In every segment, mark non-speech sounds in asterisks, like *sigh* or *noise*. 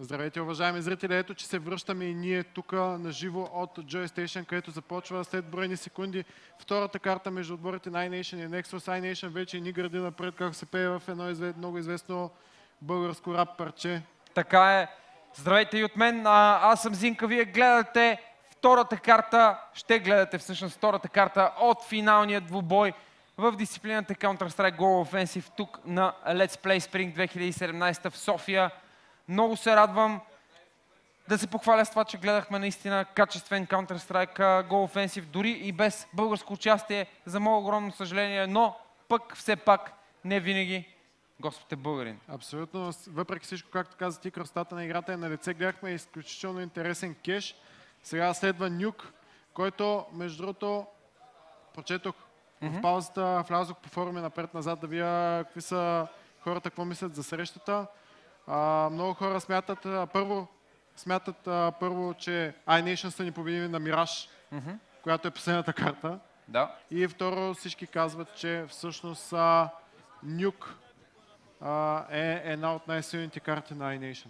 Здравейте, уважаеми зрители! Ето, че се връщаме и ние тук на живо от Joy Station, където започва след броени секунди втората карта между отборите на iNation и Nexus. iNation вече ни гради напред, както се пее в едно изве... много известно българско рап парче. Така е. Здравейте и от мен. А, аз съм Зинка. Вие гледате втората карта. Ще гледате всъщност втората карта от финалния двубой в дисциплината Counter-Strike Global Offensive тук на Let's Play Spring 2017 в София. Много се радвам да се похваля с това, че гледахме наистина качествен Counter-Strike Go Offensive, дори и без българско участие, за мое огромно съжаление, но пък все пак не винаги Господ е българин. Абсолютно. Въпреки всичко, както каза ти, красотата на играта е на лице. Гледахме изключително интересен кеш. Сега следва Нюк, който, между другото, прочетох mm-hmm. в паузата, влязох по форуми напред-назад да видя какви са хората, какво мислят за срещата. А, много хора смятат, а, първо, смятат а, първо, че iNation са ни победили на Мираж, mm-hmm. която е последната карта. Да. И второ, всички казват, че всъщност а, Нюк а, е една от най-силните карти на iNation.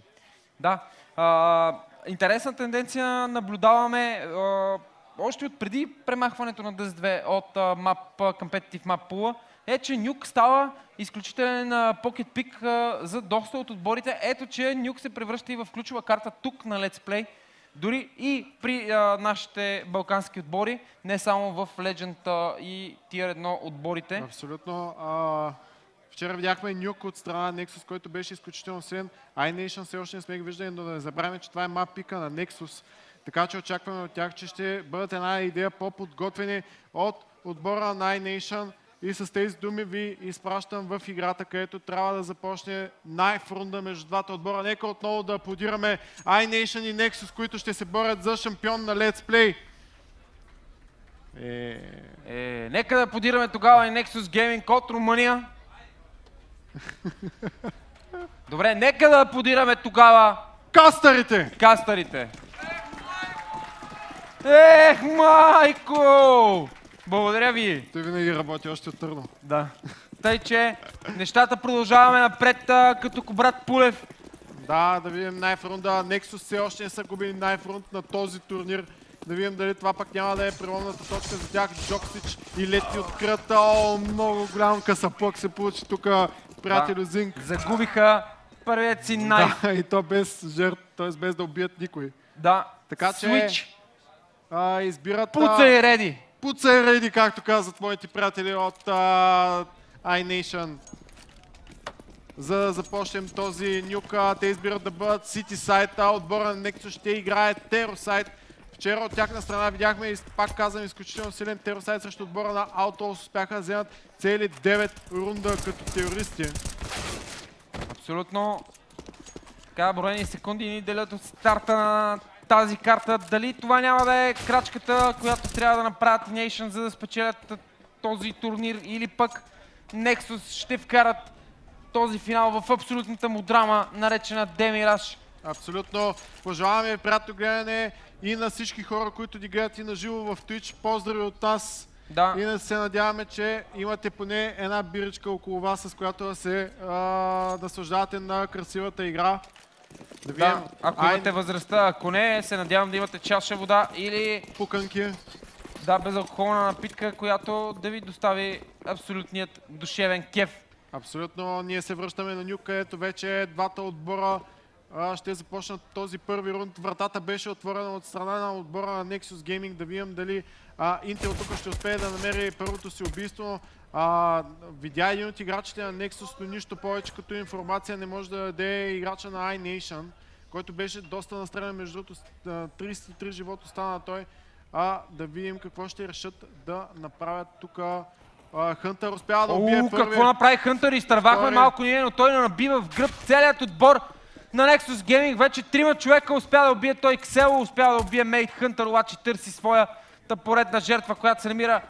Да. А, интересна тенденция наблюдаваме а, още от преди премахването на DS2 от а, map, Competitive Map Pool е, че Нюк става изключителен покет пик за доста от отборите. Ето, че Нюк се превръща и в ключова карта тук на Let's Play. Дори и при а, нашите балкански отбори, не само в Legend а, и Tier 1 отборите. Абсолютно. А, вчера видяхме Нюк от страна на Nexus, който беше изключително силен. iNation все още не сме ги виждали, но да не забравяме, че това е мап пика на Nexus. Така че очакваме от тях, че ще бъдат една идея по-подготвени от отбора на iNation. И с тези думи ви изпращам в играта, където трябва да започне най-фрунда между двата отбора. Нека отново да аплодираме iNation и Nexus, които ще се борят за шампион на Let's Play. Е... Е, нека да аплодираме тогава и Nexus Gaming от Румъния. Добре, нека да аплодираме тогава... Кастарите! Кастарите! Ех, майко! Благодаря ви. Той винаги работи още търно. Да. Тъй, че нещата продължаваме напред като брат Пулев. Да, да видим най-фронта. Nexus все още не са губили най-фронт на този турнир. Да видим дали това пак няма да е преломната точка за тях. Джоксич и Лети откръта. О, много голям късапък се получи тук приятелю да. Зинк. Загубиха първият си най... *laughs* Да, и то без жертв, т.е. без да убият никой. Да. Така че... Switch. А, избират... Пуца и реди. Пуцай реди, както казват моите приятели от uh, iNation. За да започнем този нюк, те избират да бъдат City Side, а отбора на Nexus ще играе Terror Вчера от тяхна страна видяхме, пак казвам, изключително силен Terror срещу отбора на Outlaws. Успяха да вземат цели 9 рунда като терористи. Абсолютно. Така, броени секунди ни делят от старта на тази карта. Дали това няма да е крачката, която трябва да направят Nation, за да спечелят този турнир или пък Nexus ще вкарат този финал в абсолютната му драма, наречена Демираж. Абсолютно. Пожелаваме приятно гледане и на всички хора, които ни гледат и на живо в Twitch. Поздрави от нас. Да. И да се надяваме, че имате поне една биричка около вас, с която да се а, наслаждавате на красивата игра. Да, да ако Ай... имате възрастта, ако не, се надявам да имате чаша вода или... Пуканки. Да, безалкохолна напитка, която да ви достави абсолютният душевен кеф. Абсолютно. Ние се връщаме на Нюк, където вече двата отбора ще започнат този първи рунд. Вратата беше отворена от страна на отбора на Nexus Gaming. Да видим дали а, Intel тук ще успее да намери първото си убийство. А, видя един от играчите на Nexus, но нищо повече като информация не може да даде играча на iNation, който беше доста настрелян, между другото 33 живото стана той. А да видим какво ще решат да направят тук. Хънтър успява да убие първия. Какво направи Хънтър? Изтървахме малко ние, но той не набива в гръб целият отбор на Nexus Gaming. Вече трима човека успя да убие той Ксело, успя да убие Мейт Хънтър, обаче търси своята поредна жертва, която се намира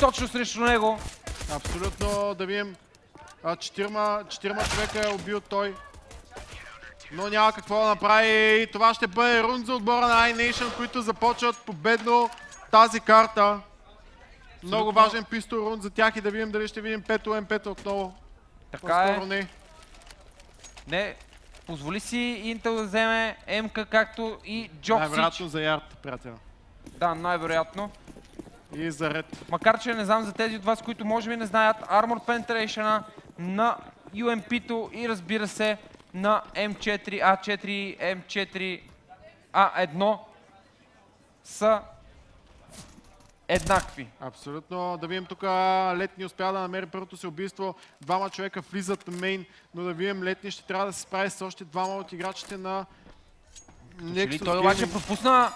точно срещу него. Абсолютно, да видим. Четирма, четирма човека е убил той. Но няма какво да направи. И това ще бъде рунд за отбора на iNation, които започват победно тази карта. Много важен пистол рунд за тях и да видим дали ще видим 5 м 5 отново. Така е. Не. Позволи си Intel да вземе МК, както и Джоксич. Най-вероятно за ярд, приятел. Да, най-вероятно. И за ред. Макар, че не знам за тези от вас, които може би не знаят, Armor Penetration на UMP-то и разбира се на M4A4, M4A1 са еднакви. Абсолютно. Да видим тук Летни успя да намери първото си убийство. Двама човека влизат в мейн, но да видим Летни ще трябва да се справи с още двама от играчите на Нексус Nexus той обаче пропусна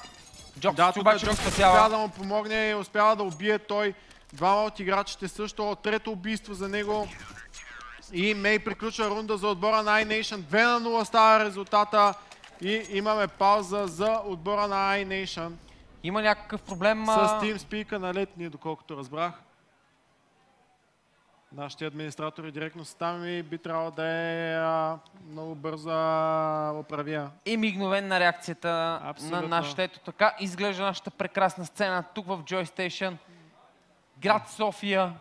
Джокс, Да, тук обаче Джокс успя спасява. да му помогне и успява да убие той. Двама от играчите също. Трето убийство за него. И Мей приключва рунда за отбора на iNation. 2 на 0 става резултата. И имаме пауза за отбора на iNation. Има някакъв проблем. С TeamSpeak на летни, доколкото разбрах. Нашите администратори директно са там и би трябвало да е а, много бърза оправия. и мигновенна реакцията Абсолютно. на нашата. Ето така изглежда нашата прекрасна сцена тук в Joy Station. Град София,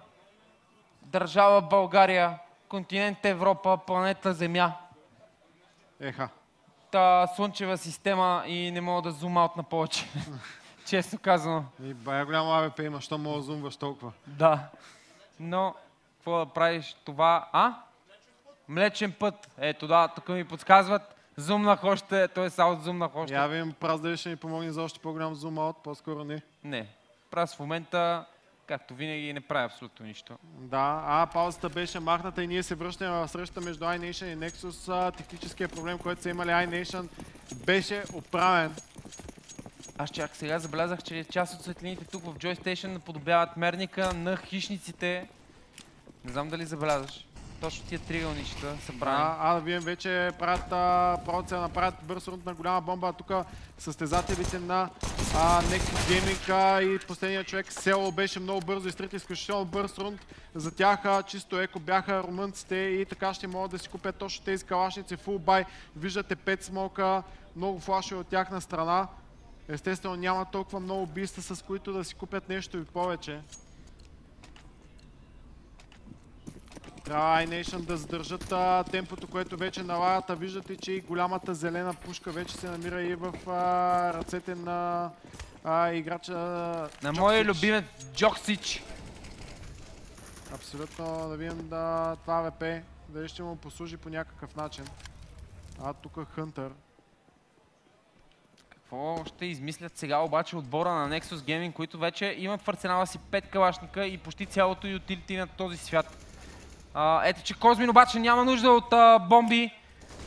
държава България, континент Европа, планета Земя. Еха. Та слънчева система и не мога да зума от на повече. *laughs* Честно казано. И бая голямо АВП има, що мога да зумваш толкова. Да. Но, какво да правиш това? А? Млечен път. Ето да, тук ми подсказват. Зумнах още, т.е. аут зумнах още. Я видим праз дали ще ни помогне за още по-голям зум аут, по-скоро не. Не. Праз в момента, както винаги, не прави абсолютно нищо. Да, а паузата беше махната и ние се връщаме в срещата между iNation и Nexus. А, Техническият проблем, който са имали iNation, беше оправен. Аз чак сега забелязах, че част от светлините тук в Joy Station наподобяват мерника на хищниците. Не знам дали забелязваш. Точно тия триъгълничета са правени. А, а да видим вече правят а, проция, направят бърз рунд на голяма бомба. Тук състезателите на а, Nexus Gaming и последният човек Село беше много бързо изтрити, изключително бърз рунд. За тях чисто еко бяха румънците и така ще могат да си купят точно тези калашници full buy. Виждате 5 смока, много флашове от тяхна страна. Естествено няма толкова много убийства, с които да си купят нещо и повече. Трябва iNation да задържат а, темпото, което вече налагат. А виждате, че и голямата зелена пушка вече се намира и в а, ръцете на а, играча На моя любимец Джоксич. Абсолютно да видим да, това ВП, дали ще му послужи по някакъв начин. А тук Хънтър. Какво ще измислят сега обаче отбора на Nexus Gaming, които вече имат в арсенала си 5 калашника и почти цялото ютилити на този свят. А, ето, че Козмин обаче няма нужда от а, бомби.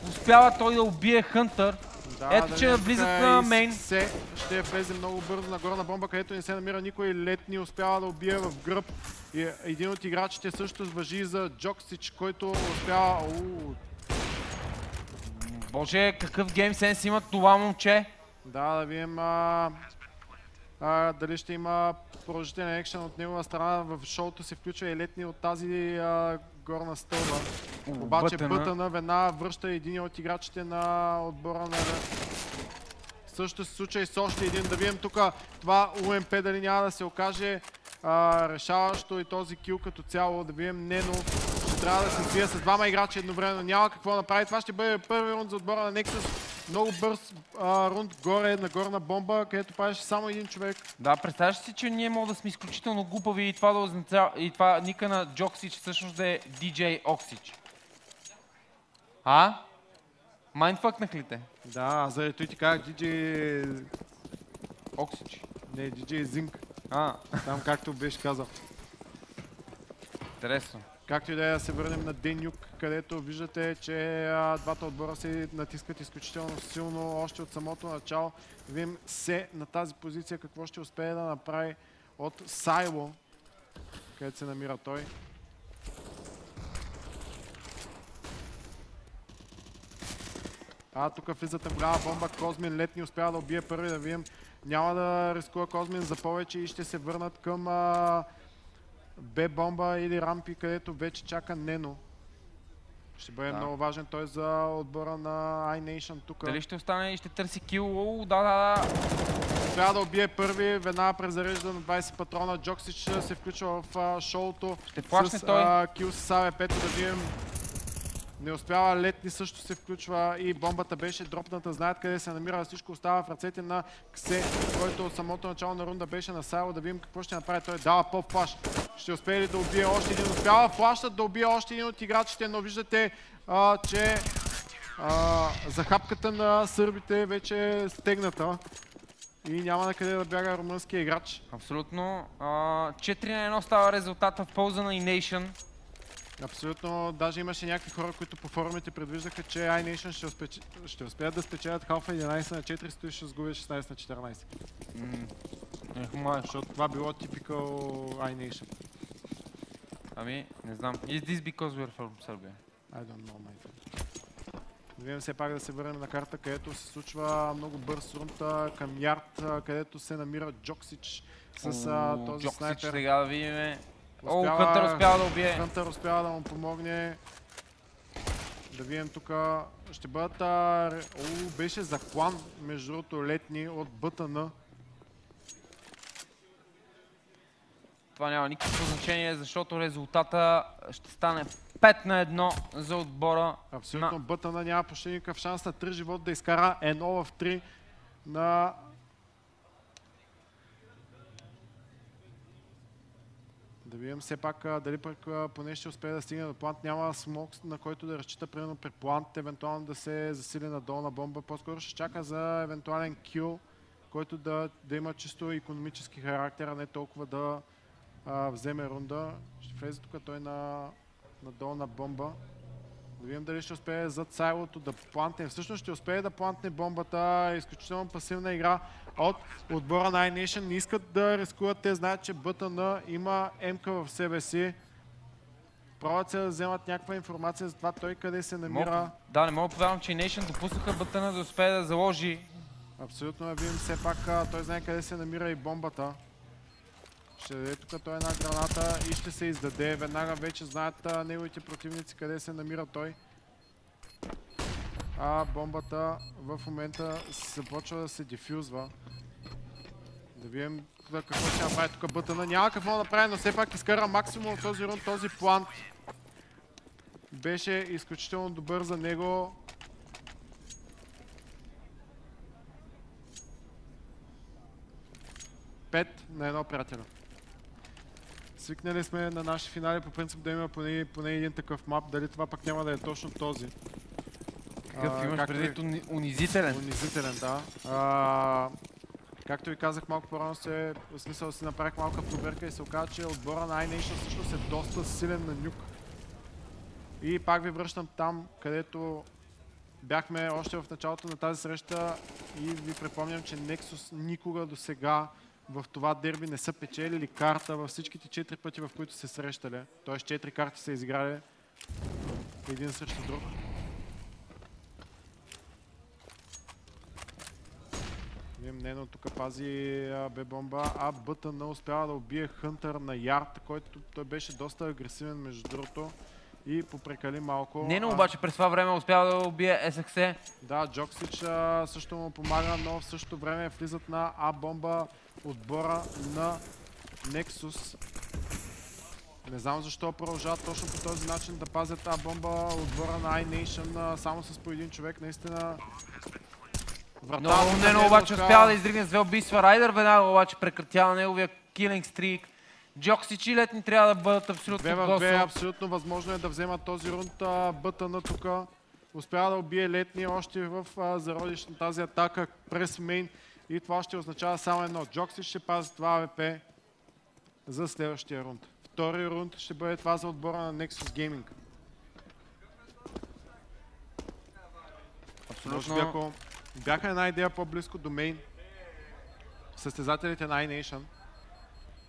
Успява той да убие Хънтър. Да, Ето, да че влизат тук на мейн. Се ще влезе много бързо на горна бомба, където не се намира никой. Летни успява да убие в гръб. И един от играчите също въжи за Джоксич, който успява... Уу, Боже, какъв геймсенс има това момче. Да, да видим а, а, дали ще има продължителен екшен от негова страна. В шоуто се включва и летни от тази а, горна стълба. Обаче Бътъна. Бътъна веднага връща един от играчите на отбора на Също се случва и с още един. Да видим тук това УМП дали няма да се окаже а, решаващо и този кил като цяло. Да видим Нено. Ще трябва да се сбие с двама играчи едновременно. Няма какво направи. Това ще бъде първи рунд за отбора на Nexus. Много бърз а, рунд горе на горна бомба, където правеше само един човек. Да, представяш си, че ние мога да сме изключително глупави и това да означава, и това ника на Джоксич всъщност да е DJ Оксич. А? Майндфъкнах ли те? Да, заради той ти казах DJ... Оксич. Не, DJ Zinc. А, Там както беше казал. интересно. Както и е, да се върнем на Денюк, където виждате, че а, двата отбора се натискат изключително силно още от самото начало. Видим се на тази позиция какво ще успее да направи от Сайло, където се намира той. А, тук влизат на голяма бомба. Козмин летни успява да убие първи, да видим. Няма да рискува Козмин за повече и ще се върнат към а, Б-бомба или рампи, където вече чака Нено. Ще бъде Да. много важен той за отбора на iNation тук. Дали ще остане и ще търси кил? О, да, да, да. Трябва да убие първи, веднага презарежда на 20 патрона. Джоксич се включва в а, шоуто. Ще флашне с, той. А, кил с АВП-то да видим. Не успява, Летни също се включва и бомбата беше дропната. Знаят къде се намира. Всичко остава в ръцете на Ксе, който от самото начало на рунда беше на Сайло. Да видим какво ще направи. Той дава по флаш. Ще успее ли да убие още един? Успява флашът да убие още един от играчите, но виждате, а, че а, захапката на сърбите вече е стегната. И няма на къде да бяга румънския играч. Абсолютно. А, 4 на 1 става резултата в полза на E-Nation. Абсолютно. Даже имаше някакви хора, които по форумите предвиждаха, че iNation ще, успеч... ще успеят да спечелят халфа 11 на 400 и ще сгубят 16 на 14. М, е, хубаво. Защото това било typical iNation. Ами, не знам. Is this because we're from Serbia? I don't know, my friend. Видим все пак да се върнем на карта, където се случва много бърз рунта към Ярд, където се намира Джоксич с този Джоксич снайпер. сега да видим. О, Успява- Хънтър успява да убие. Хънтър успява да му помогне. Да видим тук. Ще бъдат... А... О, беше заклан, между другото, летни от БТН. Това няма никакво значение, защото резултата ще стане 5 на 1 за отбора. Абсолютно БТН няма почти никакъв шанс на 3 живот да изкара едно в 3 на... Да видим все пак дали пък поне ще успее да стигне до плант. Няма смок, на който да разчита примерно при плант, евентуално да се засили на долна бомба. По-скоро ще чака за евентуален кил, който да, да има чисто економически характер, а не толкова да а, вземе рунда. Ще влезе тук той на, на долна бомба. Да видим дали ще успее зад сайлото да плантне. Всъщност ще успее да плантне бомбата. Изключително пасивна игра от отбора на iNation. Не искат да рискуват. Те знаят, че БТН има МК в себе си. Пробват се да вземат някаква информация за това той къде се намира. Мога- Да, не мога да повярвам, че и Nation допуснаха бътъна да успее да заложи. Абсолютно да видим все пак. Той знае къде се намира и бомбата. Ще даде тук той една граната и ще се издаде. Веднага вече знаят неговите противници къде се намира той. А бомбата в момента започва да се дефюзва. Да видим какво ще направи тук бътъна. Няма какво да направи, но все пак изкара максимум от този рунд. Този плант беше изключително добър за него. Пет на едно приятеля. Свикнали сме на наши финали по принцип да има поне, поне един такъв мап. Дали това пък няма да е точно този. Какъв А, имаш предвид уни- унизителен? Унизителен, да. А, както ви казах малко по-рано, се, в смисъл си направих малка проверка и се оказа, че отбора на iNation всъщност е доста силен на нюк. И пак ви връщам там, където бяхме още в началото на тази среща и ви припомням, че Nexus никога до сега в това дерби не са печелили карта във всичките четири пъти, в които се срещали. Тоест четири карти са изиграли един срещу друг. Видим Нено тук пази а, Б бомба, а БТН успява да убие Хънтър на Ярд, който той беше доста агресивен между другото и попрекали малко. Нено обаче през това време успява да убие SXE. Да, Джоксич а, също му помага, но в същото време влизат на А бомба отбора на Nexus. Не знам защо продължават точно по този начин да пазят А бомба отбора на iNation само с по един човек. Наистина Но тук Нено обаче успява да издригне с две убийства. Райдер веднага обаче прекратява неговия килинг стрик. Джоксич и Летни трябва да бъдат абсолютно Две в две, абсолютно възможно е да вземат този рунд. а, БТН тук успява да убие летни още в зародиш на тази атака през мейн. И това ще означава само едно. Джокси ще пази това АВП за следващия рунд. Втори рунд ще бъде това за отбора на Nexus Gaming. Абсолютно. Бяха една идея по-близко до мейн, състезателите на iNation,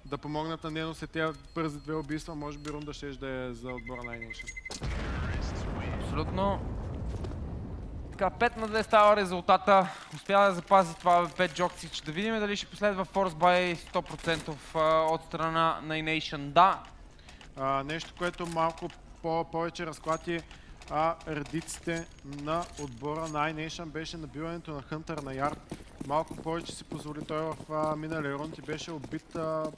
да помогнат на Нено след тези бързи две убийства, може би рунда ще да е за отбора на iNation. Абсолютно. Така, 5 на 2 става резултата. Успя да запази това 5 Джоксич. Да видим дали ще последва Force by 100% а, от страна на iNation. Да, А, нещо, което малко по- повече разклати а редиците на отбора на iNation беше набиването на Хънтър на Ярд. Малко повече си позволи той в а, миналия рунд и беше убит а,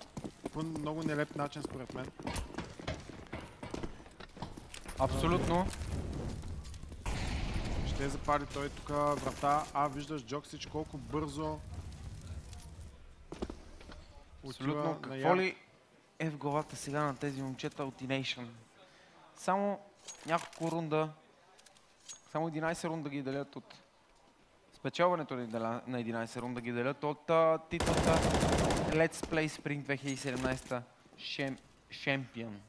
по много нелеп начин според мен. абсолютно. Ще запали той тук врата. А, виждаш Джоксич колко бързо Абсолютно. Какво ли е в главата сега на тези момчета от E-Nation? Само няколко рунда, само 11 рунда ги делят от спечелването на деля- на 11 рунда ги делят от а, титлата Let's Play Spring 2017 Шем, Шемпион.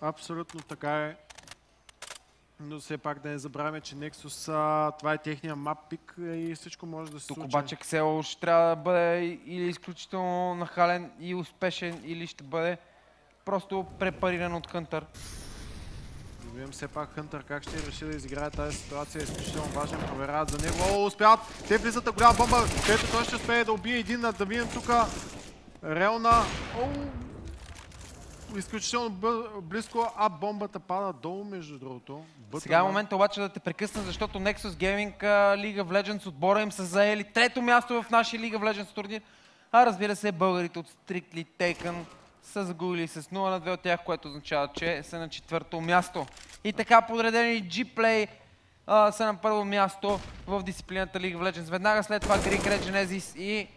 Абсолютно така е. Но все пак да не забравяме, че Nexus, а, това е техния мап пик и всичко може да се Тук случи. обаче Ксел ще трябва да бъде или изключително нахален и успешен, или ще бъде просто препариран от Кънтър. Да видим все пак Хънтър как ще реши да изиграе тази ситуация. Е изключително важен. Проверяват за него. О, успяват. Те влизат на голяма бомба, където той ще успее да убие един. Да видим тук Релна. О, изключително близко, а бомбата пада долу, между другото. Бътъна. Сега е момента обаче да те прекъсна, защото Nexus Gaming а, League of Legends отбора им са заели трето място в нашия League of Legends турнир. А разбира се, българите от Strictly Taken са загубили с 0 на 2 от тях, което означава, че са на четвърто място. И така подредени G-Play а, са на първо място в дисциплината League of Legends. Веднага след това Greek Red Genesis и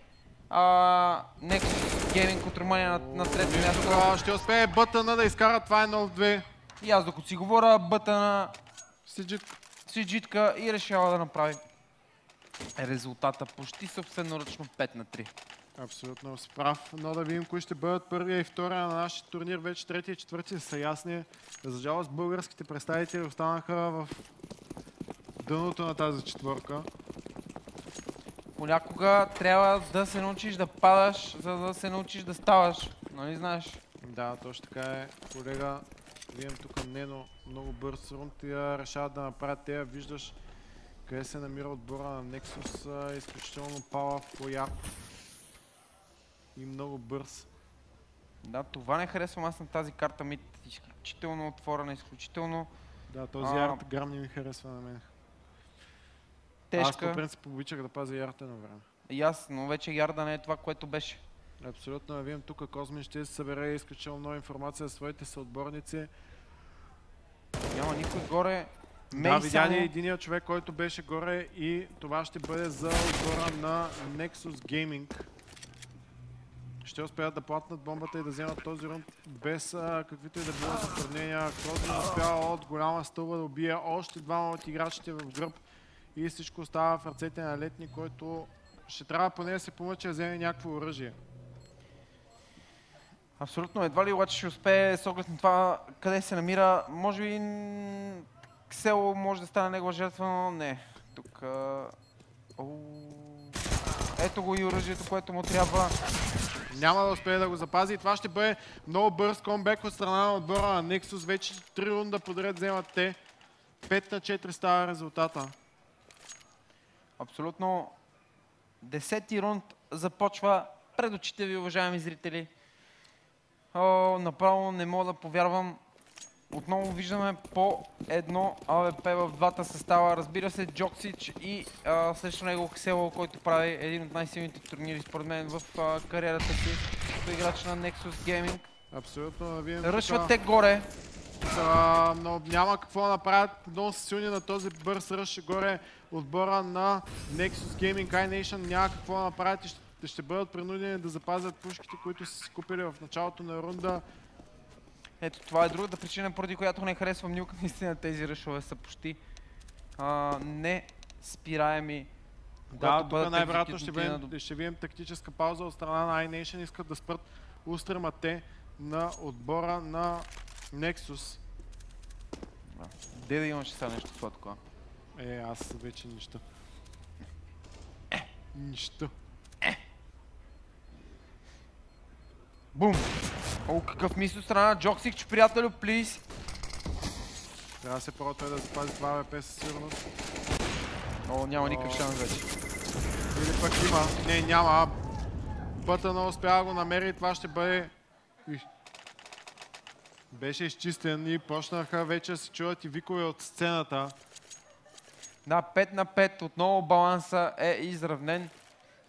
а, Nexus Gaming от Румъния на, на трето място. Тук ще успее Бътъна да изкара това 1 в 2. И аз докато си говоря, бътана Сиджит си джитка и решава да направи резултата почти собственоръчно 5 на 3. Абсолютно справ. Но да видим кои ще бъдат първия и втория на нашия турнир. Вече третия и четвъртия са ясни. За жалост българските представители останаха в дъното на тази четвърка. Понякога трябва да се научиш да падаш, за да се научиш да ставаш. Нали знаеш? Да, точно така е. Колега, видим тук Нено много бърз рунд и решават да направят тея. Виждаш къде се намира отбора на Nexus. а, Изключително пала в пояко. И много бърз. Да, това не харесвам аз на тази карта мид. Изключително отворена, изключително Да, този А. арт грам не ми харесва на мен. Аз по тежка. принцип обичах да пазя ярта на време. И аз, но вече ярда не е това, което беше. Абсолютно, да видим тук Козмин ще събере изключително много информация за своите съотборници. Няма никой горе. Да, Мей видя само... ни единия човек, който беше горе и това ще бъде за отбора на Nexus Gaming. Ще успеят да платнат бомбата и да вземат този рунд без а, каквито и да било затруднения. Козмин успява от голяма стълба да убие още двама от играчите в гръб и всичко остава в ръцете на Летни, който ще трябва поне да се помъчи да вземе някакво оръжие. Абсолютно, едва ли обаче ще успее с оглед на това къде се намира. Може би м, Ксело може да стане негова жертва, но не. Тук... Ето го и оръжието, което му трябва. Няма да успее да го запази и това ще бъде много бърз комбек от страна на отбора на Nexus. Вече три рунда подред вземат те. 5 на 4 става резултата. Абсолютно. Десети рунд започва пред очите ви, уважаеми зрители. О, направо не мога да повярвам. Отново виждаме по едно АВП в двата състава. Разбира се, Джоксич и а, срещу него Ксело, който прави един от най-силните турнири, според мен, в а, кариерата си, като играч на Nexus Gaming. Абсолютно видим. Ръшват те горе. а, но няма какво да направят. Много са силни на този бърз ръш горе отбора на Nexus Gaming iNation. Няма какво да направят и ще, ще бъдат принудени да запазят пушките, които са си купили в началото на рунда. Ето, това е другата причина, поради която не харесвам Нюк. *laughs* Наистина тези ръшове са почти а, не спираеми. Да, тук най-вероятно ще, видим, ще видим тактическа пауза от страна на iNation. Искат да спрат устрема на отбора на Nexus. Де да имаше сега нещо сладко? Е, аз вече нищо. Нищо. Бум! О, какъв мис от страна на Джоксич, приятелю, плиз! Трябва да се пробва той да запази това ВП със сигурност. О, няма никакъв шанс вече. Или пък има. Не, няма. Бътъна успя да го намери и това ще бъде... Беше изчистен и почнаха вече да се чуват и викове от сцената. Да, 5 на 5, отново баланса е изравнен.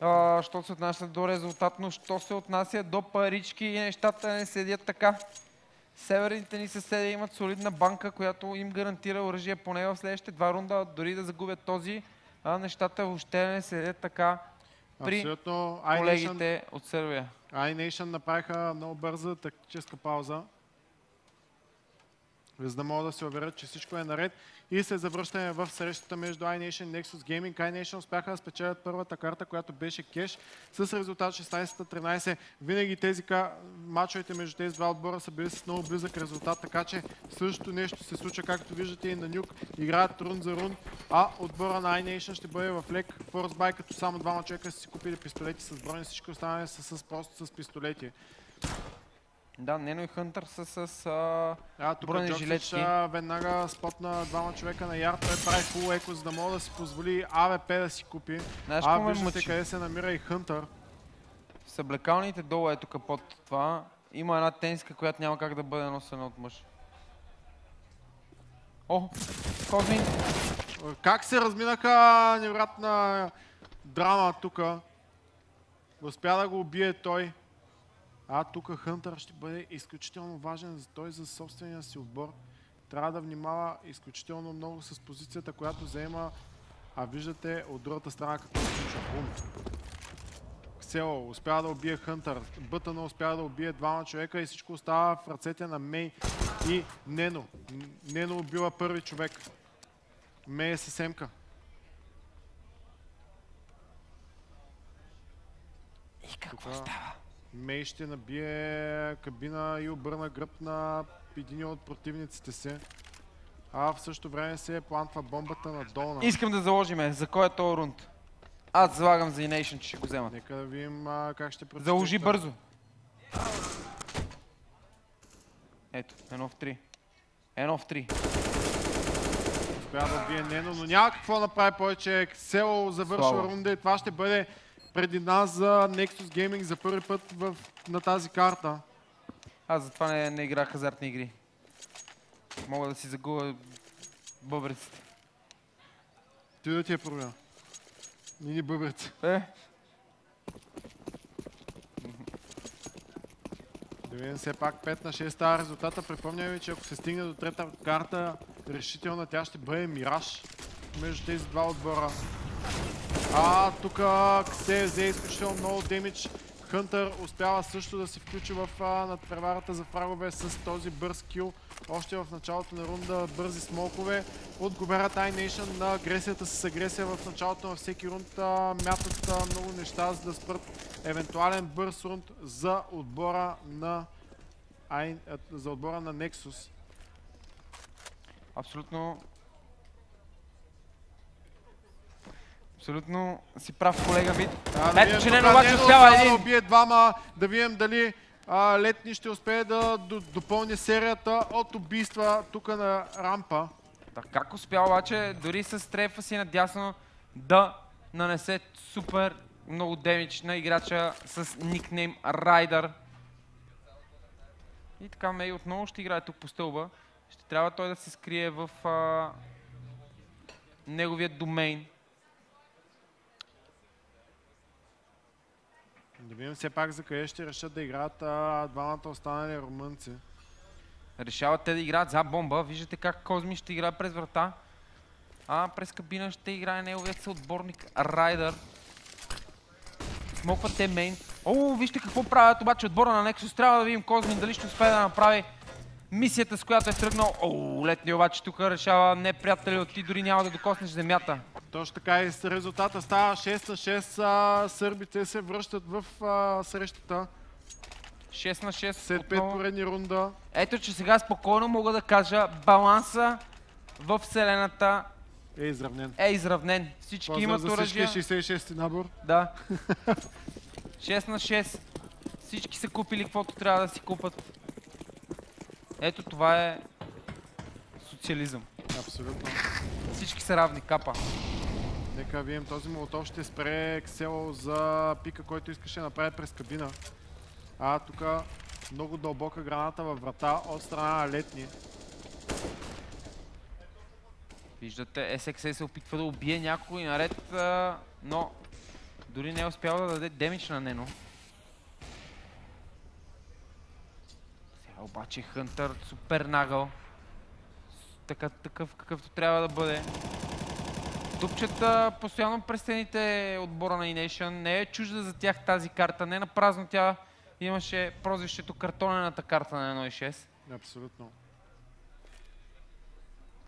А, що се отнася до резултатно, що се отнася до парички и нещата не седят така. Северните ни съседи имат солидна банка, която им гарантира оръжие поне в следващите два рунда, дори да загубят този. А нещата въобще не седят така при Абсолютно. колегите от Сърбия. iNation направиха много бърза тактическа пауза. За да могат да се уверят, че всичко е наред. И се завръщаме в срещата между iNation и Nexus Gaming. iNation успяха да спечелят първата карта, която беше кеш с резултат 16-13. Винаги тези мачовете между тези два отбора са били с много близък резултат, така че същото нещо се случва, както виждате и на Нюк. Играят рун за рун, а отбора на iNation ще бъде в лек форсбай, като само двама човека са си купили пистолети с брони, всички останали са с, просто с пистолети. Да, Нено и Хънтър са с... А... А, тук Бронежилетки. А, веднага спотна двама човека на ярд. Той прави фул еко, за да мога да си позволи АВП да си купи. Знаеш а, виждате къде се намира и Хънтър. В съблекалните долу е тук под това. Има една тениска, която няма как да бъде носена от мъж. О, Козмин! Как се разминаха невероятна драма тук. Успя да го убие той. А тук Хънтър ще бъде изключително важен за той за собствения си отбор. Трябва да внимава изключително много с позицията, която заема. А виждате от другата страна какво се случва. Бум. Ксело успява да убие Хънтър. Бътъна успява да убие двама човека и всичко остава в ръцете на Мей и Нено. Нено убива първи човек. Мей е съсемка. И какво Тука. става? Мей ще набие кабина и обърна гръб на един от противниците си. А в същото време се плантва бомбата на долна. Искам да заложиме. За кой е този рунд? Аз залагам за Ination, че ще го вземат. Нека да видим а, как ще прочете. Заложи бързо. Ето, едно в три. Едно в три. Успя да убие Нено, но няма какво да направи повече. Село завършва Слава. рунда и това ще бъде преди нас за Nexus Gaming за първи път в, на тази карта. Аз затова не, не играх хазартни игри. Мога да си загубя бъбреците. Той да ти е проблем. Не ни бъбреци. Е, Да видим все пак 5 на 6 става резултата. Припомням ви, че ако се стигне до трета карта, решителна тя ще бъде Мираж между тези два отбора. А, тук се взе изключително много демидж. Хънтър успява също да се включи в надпреварата за фрагове с този бърз кил. Още в началото на рунда бързи смолкове. Отговарят iNation на агресията с агресия в началото на всеки рунд. а, Мятат много неща, за да спрат евентуален бърз рунд за отбора на, I, за отбора на Nexus. абсолютно... Абсолютно си прав, колега да Ето, че Нено обаче успява да един. убие двама. Да видим дали а, Летни ще успее да до- допълни серията от убийства тук на рампа. Да, как успя обаче дори с трефа си надясно да нанесе супер много демидж на играча с никнейм Райдър. И така Мей отново ще играе тук по стълба. Ще трябва той да се скрие в а, неговия домейн. Да видим все пак за къде ще решат да играят а, двамата останали румънци. Решават те да играят за бомба. Виждате как Козми ще играе през врата. А през кабина ще играе неговият съотборник Райдър. Смокват те мейн. О, вижте какво правят обаче отбора на Nexus. Трябва да видим Козмин дали ще успее да направи мисията, с която е тръгнал. О, летни обаче тук решава не приятели, ти дори няма да докоснеш земята. Точно така и с резултата става 6 на 6. А, сърбите се връщат в а, срещата. 6 на 6. След 5 отново. поредни рунда. Ето, че сега спокойно мога да кажа, баланса в вселената Е изравнен. е изравнен. Всички Поздрав имат за всички оръжия. 66 набор. Да. *laughs* 6 на 6. Всички са купили каквото трябва да си купат. Ето това е социализъм. Абсолютно. Всички са равни, капа. Нека видим този молотов ще спре Ексело за пика, който искаше да направи през кабина. А тук много дълбока граната във врата от страна на Летни. Виждате, SXS се опитва да убие някой наред, но дори не е успял да даде демидж на Нено. Сега Обаче Хънтър супер нагъл. Така, такъв какъвто трябва да бъде. Тупчат а, постоянно през стените отбора на E-Nation. Не е чужда за тях тази карта. Не на празно тя имаше прозвището картонената карта на 1.6. Абсолютно.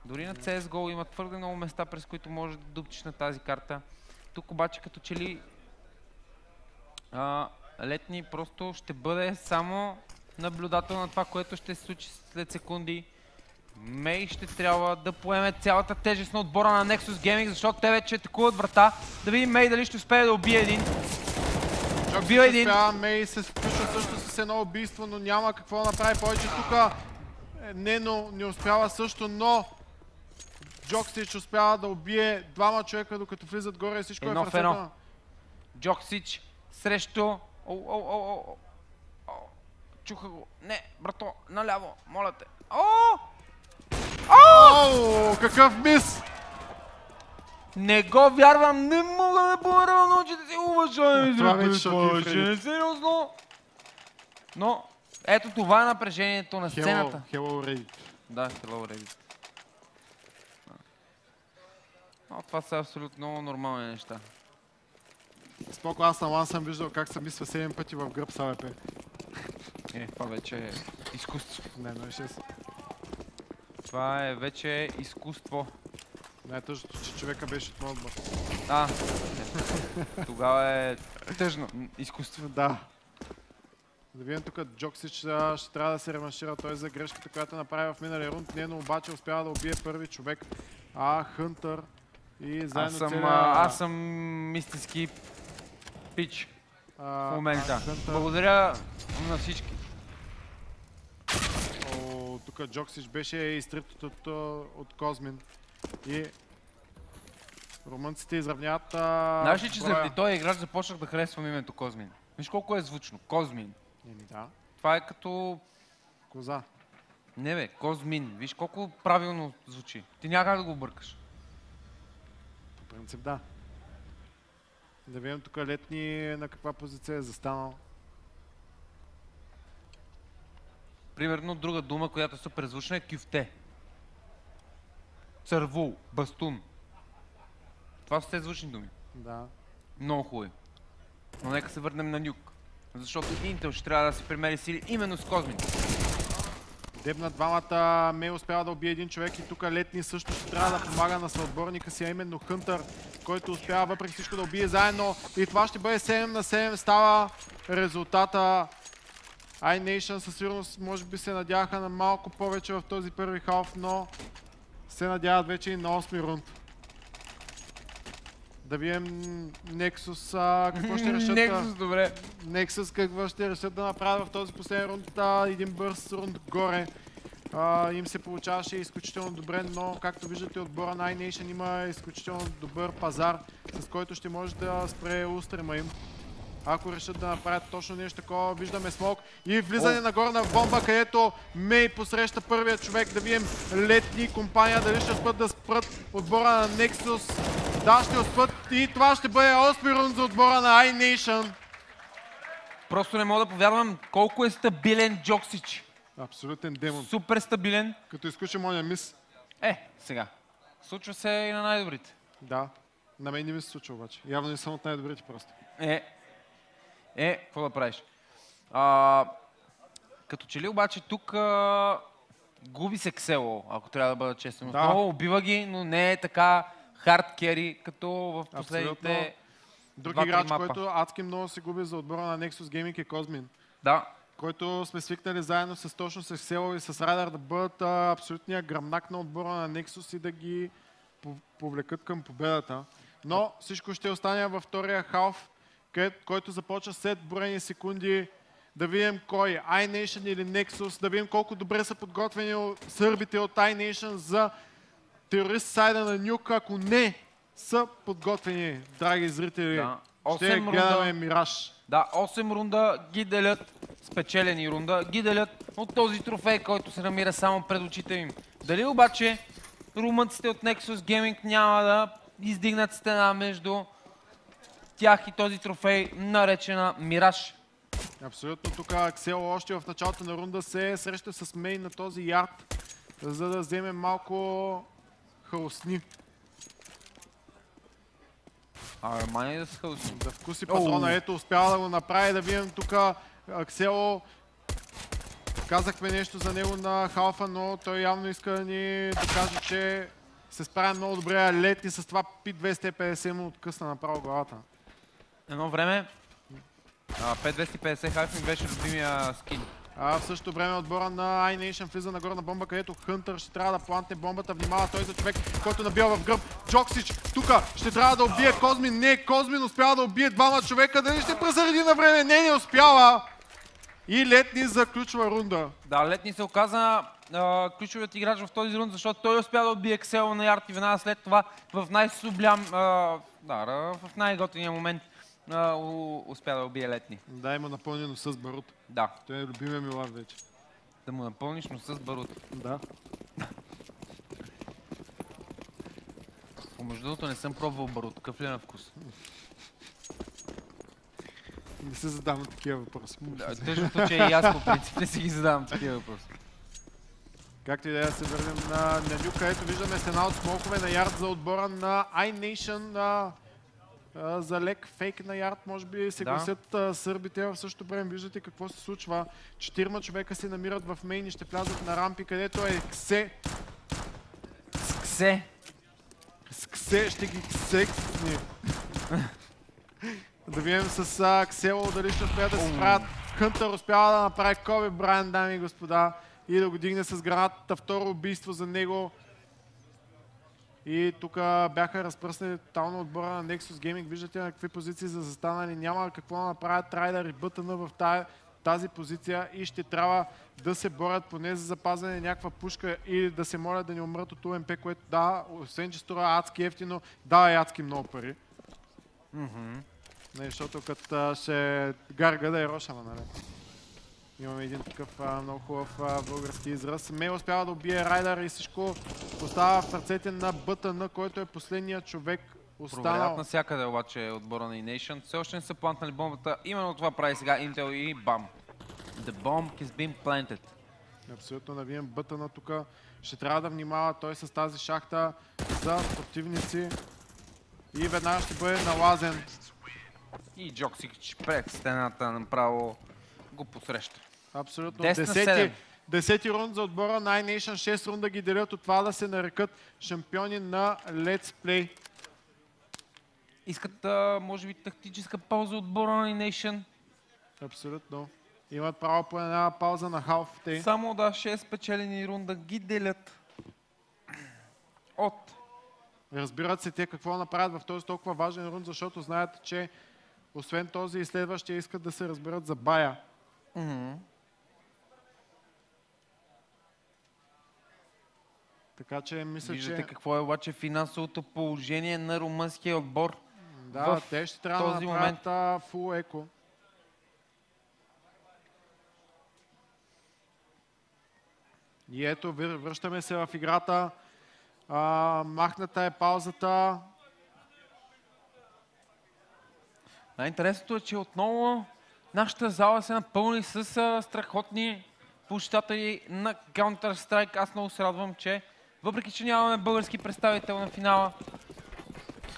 Дори на CSGO има твърде много места, през които можеш да дупчиш на тази карта. Тук обаче като че ли а, летни просто ще бъде само наблюдател на това, което ще се случи след секунди. Мей ще трябва да поеме цялата тежест на отбора на Nexus Gaming, защото те вече атакуват врата. Да видим Мей дали ще успее да убие един. Бил се един. Мей се включва също с едно убийство, но няма какво да направи повече тук. Е, Нено не успява също, но Джокстич успява да убие двама човека, докато влизат горе и всичко Едно е в едно. Джоксич срещу... О, о, о, о. О, Чуха го. Не, брато, наляво, моля те. О! Оу, какъв мис! Не го вярвам, не мога да повярвам на очите си, уважаеми Това вече е сериозно. Но, ето това е напрежението на сцената. hello Reddit. Да, hello Reddit. Но това са абсолютно нормални неща. Споко, аз на лан съм виждал как се мисва 7 пъти в гръб с АВП. Е, това вече е изкуство. Не, но е 6. Това е вече изкуство. Най-тъжното, че човека беше от моят отбор. А, не. тогава е тъжно. Изкуство. Да. Да видим тук Джоксич ще трябва да се реваншира той за грешката, която направи в миналия рунд. Не, но обаче успява да убие първи човек. А, Хънтър. И заедно Аз съм, целия... аз съм истински пич а, в момента. Хънтър. Благодаря на всички. Тук Джоксич беше изтрипт от, от Козмин. И румънците изравняват... Знаеш ли, че заради този играч започнах да харесвам името Козмин? Виж колко е звучно. Козмин. Еми да, Това е като... коза. Не бе, Козмин. Виж колко правилно звучи. Ти няма как да го бъркаш. По принцип да. Да видим тук летни на каква позиция е застанал. Примерно друга дума, която е супер звучна е кюфте. Цървул, бастун. Това са те звучни думи. Да. Много хубави. Но нека се върнем на Нюк. Защото Intel ще трябва да се примери сили именно с Козмин. Дебна двамата, Мей успява да убие един човек и тук Летни също ще трябва да помага на съотборника си, а именно Хънтър, който успява въпреки всичко да убие заедно. И това ще бъде 7 на 7, става резултата. iNation със сигурност може би се надяваха на малко повече в този първи халф, но се надяват вече и на 8 рунд. Да видим Nexus а, какво ще решат. *laughs* Nexus, добре. Nexus какво ще решат да направят в този последен рунд, а, един бърз рунд горе. А, им се получаваше изключително добре, но както виждате отбора на iNation има изключително добър пазар, с който ще може да спре устрема им. Ако решат да направят точно нещо такова, виждаме смок и влизане О. нагоре на бомба, където Мей посреща първия човек, да видим летни компания, дали ще успят да спрат отбора на Nexus. Да, ще успят и това ще бъде 8 рунд за отбора на iNation. Просто не мога да повярвам колко е стабилен Джоксич. Абсолютен демон. Супер стабилен. Като изключим оня мис. Е, сега. Случва се и на най-добрите. Да. На мен не ми се случва обаче. Явно не съм от най-добрите просто. Е, е, какво да правиш? А, като че ли обаче тук а, губи се Ксело, ако трябва да бъда честен. Да. Отново убива ги, но не е така хард кери, като в последните... Абсолютно. Друг Два-три играч, мапа. който адски много се губи за отбора на Nexus Gaming е Козмин. Да, Който сме свикнали заедно с точно с Село и с Райдър да бъдат а, абсолютния гръмнак на отбора на Nexus и да ги пов- повлекат към победата. Но всичко ще остане във втория халф, който започва след броени секунди. Да видим кой, iNation или Nexus, да видим колко добре са подготвени сърбите от iNation за терорист сайда на Нюк, ако не са подготвени, драги зрители. Да. Ще Осем гледаме рунда. Мираж. да, 8 рунда ги делят, спечелени рунда, ги делят от този трофей, който се намира само пред очите им. Дали обаче румънците от Nexus Gaming няма да издигнат стена между тях и този трофей, наречена Мираж. Абсолютно. Тук Аксел още в началото на рунда се среща с мейн на този ярд, за да вземе малко хаосни. Май да се хаосни. Да вкуси патрона. Ето, успява да го направи. Да видим тук Аксело. Казахме нещо за него на халфа, но той явно иска да ни докаже, че се справя много добре. Лет и с това пи 250 му откъсна направо главата. Едно време а, 5250 хайф ми беше любимия скин. А в същото време отбора на iNation влиза нагоре на бомба, където Хънтър ще трябва да плантне бомбата. Внимава той за човек, който набива в гръб. Джоксич, тук ще трябва да убие Козмин. Не, Козмин успява да убие двама човека. Дали ще презареди на време? Не, не успява. И Летни заключва рунда. Да, Летни се оказа а, ключовият играч в този рунд, защото той успя да убие Excel на Ярд и веднага след това в най-сублям, да, в най-готиния момент а, у, успя да убие Летни. Да, има напълнено с барут. Да. Той е любимия ми лав вече. Да му напълниш, но с барут. Да. Помежду другото не съм пробвал барут. Какъв ли е на вкус? Не се задавам такива въпроси. Да, тъжното, че и аз по принцип не си ги задавам такива въпроси. Както и да е, се върнем на, Нюк, където виждаме стена от смолкове на ярд за отбора на iNation. На, за лек фейк на ярд, може би се Да. гласят а, сърбите. В същото време виждате какво се случва. Четирма човека се намират в мейн и ще влязат на рампи, където е Ксе. С ксе. С Ксе ще ги ксекне. *laughs* да видим с а, Ксело дали ще успеят да се справят. Хънтър успява да направи Коби Брайан, дами и господа. И да го дигне с гранатата. Второ убийство за него. И тук бяха разпръснали тотално отбора на Nexus Gaming. Виждате на какви позиции за застанали. Няма какво да направят. Трябва да рибътана в тази позиция и ще трябва да се борят поне за запазване някаква пушка и да се молят да не умрат от УМП, което да, освен че струва адски ефтино, дава и адски много пари. Не, защото като ще гарга да е рошана, нали? Имаме един такъв а, много хубав а, български израз. Мей успява да убие Райдър и всичко остава в ръцете на БТН, който е последният човек останал. навсякъде обаче отбора на E-Nation. Все още не са плантнали бомбата. Именно това прави сега Intel и бам. The bomb has been planted. Абсолютно навием БТН тук. Ще трябва да внимава той с тази шахта за противници. И веднага ще бъде налазен. И Джоксик пред стената направо го посреща. Абсолютно. 10 на Десети, 7. десети рунд за отбора на iNation. 6 рунда ги делят от това да се нарекат шампиони на Let's Play. Искат, а, може би, тактическа пауза от отбора на E-Nation. Абсолютно. Имат право по една пауза на халф те. Само да, 6 печелени рунда ги делят от Разбират се те какво направят в този толкова важен рунд, защото знаят, че освен този и следващия искат да се разберат за бая. Мгм. Така че мисля, Виждате че какво е обаче финансовото положение на румънския отбор. да, в те ще трябва да този направят а, фул еко. И ето, връщаме се в играта. А, махната е паузата. Най-интересното е, че отново нашата зала се напълни с а, страхотни почитатели на Counter-Strike. Аз много се радвам, че въпреки, че нямаме български представител на финала,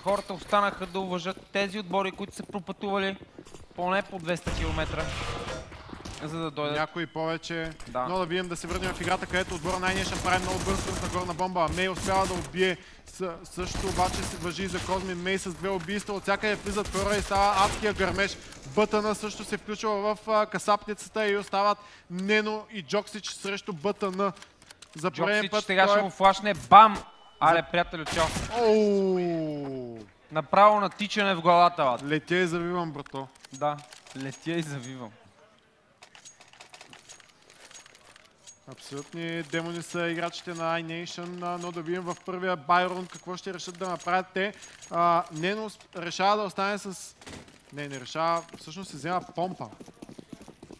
хората останаха да уважат тези отбори, които са пропътували поне по 200 км, за да дойдат. Някои повече. Да. Но да видим да се върнем в играта, където отбора най ще прави много бърз кръст нагоре на бомба. Мей успява да убие. С, също обаче се въжи и за Козмин Мей с две убийства. От всякъде влизат хора и става адския гърмеж. Бътъна също се включва в а, касапницата и остават Нено и Джоксич срещу Бътъна. За пореден път сега ще е- му флашне бам! Але, приятелю, чао. Направо натичане в главата. Летя и завивам, брато. Да, летя и завивам. Абсолютни демони са играчите на iNation, но да видим в първия байрон какво ще решат да направят те. А, Нено с- решава да остане с... Не, не решава, всъщност се взема помпа.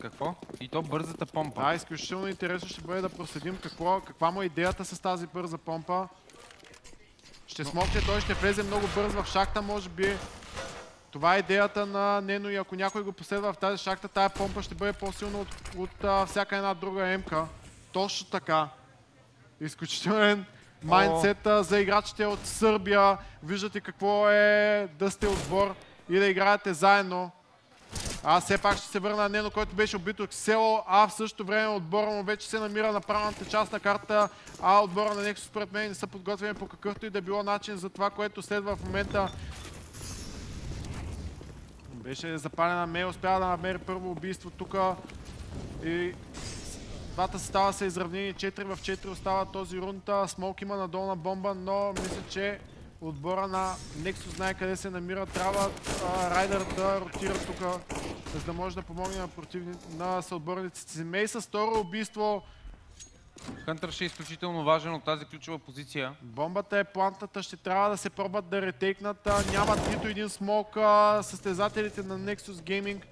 Какво? И то бързата помпа. Да, изключително интересно ще бъде да проследим какво, каква му е идеята с тази бърза помпа. Ще смокне, той ще влезе много бързо в шахта, може би. Това е идеята на Нено и ако някой го последва в тази шахта, тая помпа ще бъде по-силна от, от а, всяка една друга МК. Точно така. Изключителен майндсет а, за играчите от Сърбия. Виждате какво е да сте отбор и да играете заедно. Аз все пак ще се върна на Нено, който беше убит от село, а в същото време отбора му вече се намира на правилната част на карта, а отбора на Nexus според мен не са подготвени по какъвто и да било начин за това, което следва в момента. Беше запалена Мей, успя да намери първо убийство тук и двата състава са изравнени 4 в 4 остава този рунд. Смолк има надолна бомба, но мисля, че отбора на Nexus знае къде се намира. Трябва Райдер да ротира тук, за да може да помогне на, противни... на съотборниците си. Мей с второ убийство. Хънтър ще е изключително важен от тази ключова позиция. Бомбата е плантата, ще трябва да се пробват да ретейкнат. Нямат нито един смок състезателите на Nexus Gaming.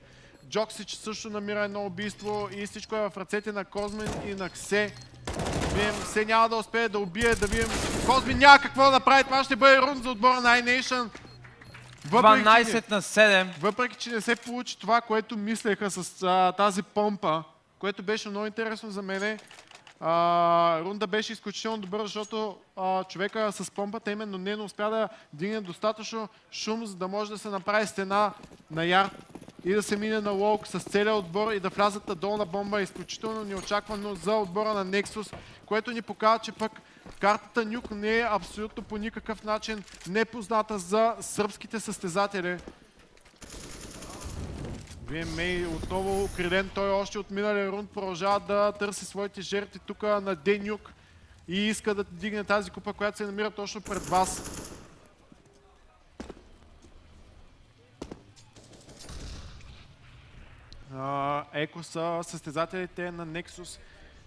Джоксич също намира едно убийство и всичко е в ръцете на Козмен и на Ксе. Видим, все няма да успее да убие, да видим. Козмин няма какво да направи, това ще бъде рун за отбора на iNation. 12 на 7. Въпреки, че не се получи това, което мислеха с а, тази помпа, което беше много интересно за мене, а, рунда беше изключително добър, защото а, човека с помпата именно не успя да дигне достатъчно шум, за да може да се направи стена на ярд и да се мине на лоук с целият отбор и да влязат на долна бомба. Изключително неочаквано за отбора на Nexus, което ни показва, че пък картата Нюк не е абсолютно по никакъв начин непозната за сръбските състезатели. Мей отново укрилен, той още от миналия рунд продължава да търси своите жертви тук на Денюк и иска да дигне тази купа, която се намира точно пред вас. Еко са състезателите на Nexus.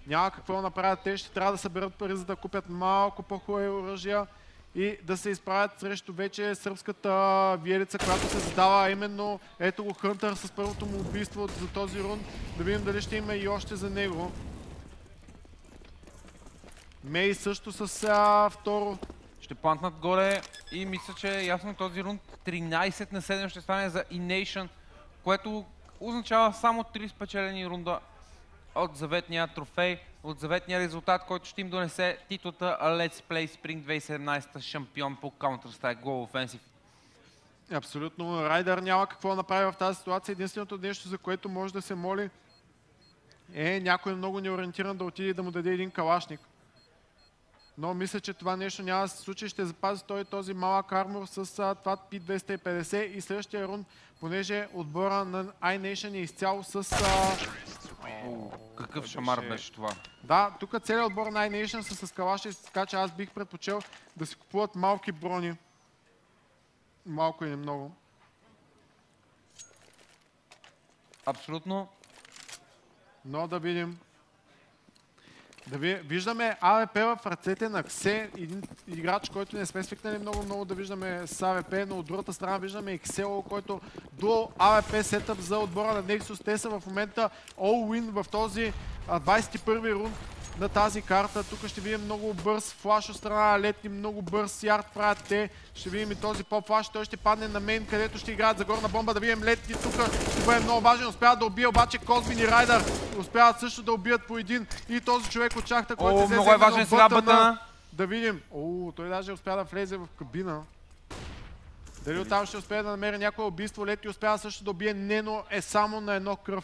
Няма какво да направят. Те ще трябва да съберат пари, за да купят малко по-хубави оръжия и да се изправят срещу вече сръбската виелица, която се задава именно ето го Хънтър с първото му убийство за този рун. Да видим дали ще има и още за него. Мей също с а, второ. Ще плантнат горе и мисля, че е ясно този рунд 13 на 7 ще стане за E-Nation, което означава само 3 спечелени рунда от заветния трофей, от заветния резултат, който ще им донесе титлата Let's Play Spring 2017 шампион по Counter-Strike Global Offensive. Абсолютно. Райдър няма какво да направи в тази ситуация. Единственото нещо, за което може да се моли е някой много неориентиран да отиде да му даде един калашник. Но мисля, че това нещо няма да се случи. Ще запази той този малък армор с това P250 и следващия рунд, понеже отбора на iNation е изцяло с... А... О, какъв шамар беше... беше това? Да, тук целият отбор на iNation са с калаши, така че аз бих предпочел да си купуват малки брони. Малко или много. Абсолютно. Но да видим. Да ви, виждаме АВП в ръцете на Ксе, един играч, който не сме свикнали много-много да виждаме с АВП, но от другата страна виждаме и Ксело, който до АВП сетъп за отбора на Nexus. Те са в момента all-win в този 21 рунд на тази карта. Тук ще видим много бърз флаш от страна на Летни, много бърз ярд правят те. Ще видим и този поп-флаш, той ще падне на мейн, където ще играят за горна бомба. Да видим Летни тук, ще бъде много важен. Успяват да убие обаче Козмин и Райдър. Успяват също да убият по един. И този човек от чахта, който О, много е важен сега бътъна. Да видим. О, той даже успя да влезе в кабина. Дали оттам ще успее да намери някое убийство. Лети успява също да убие Нено е само на едно кръв.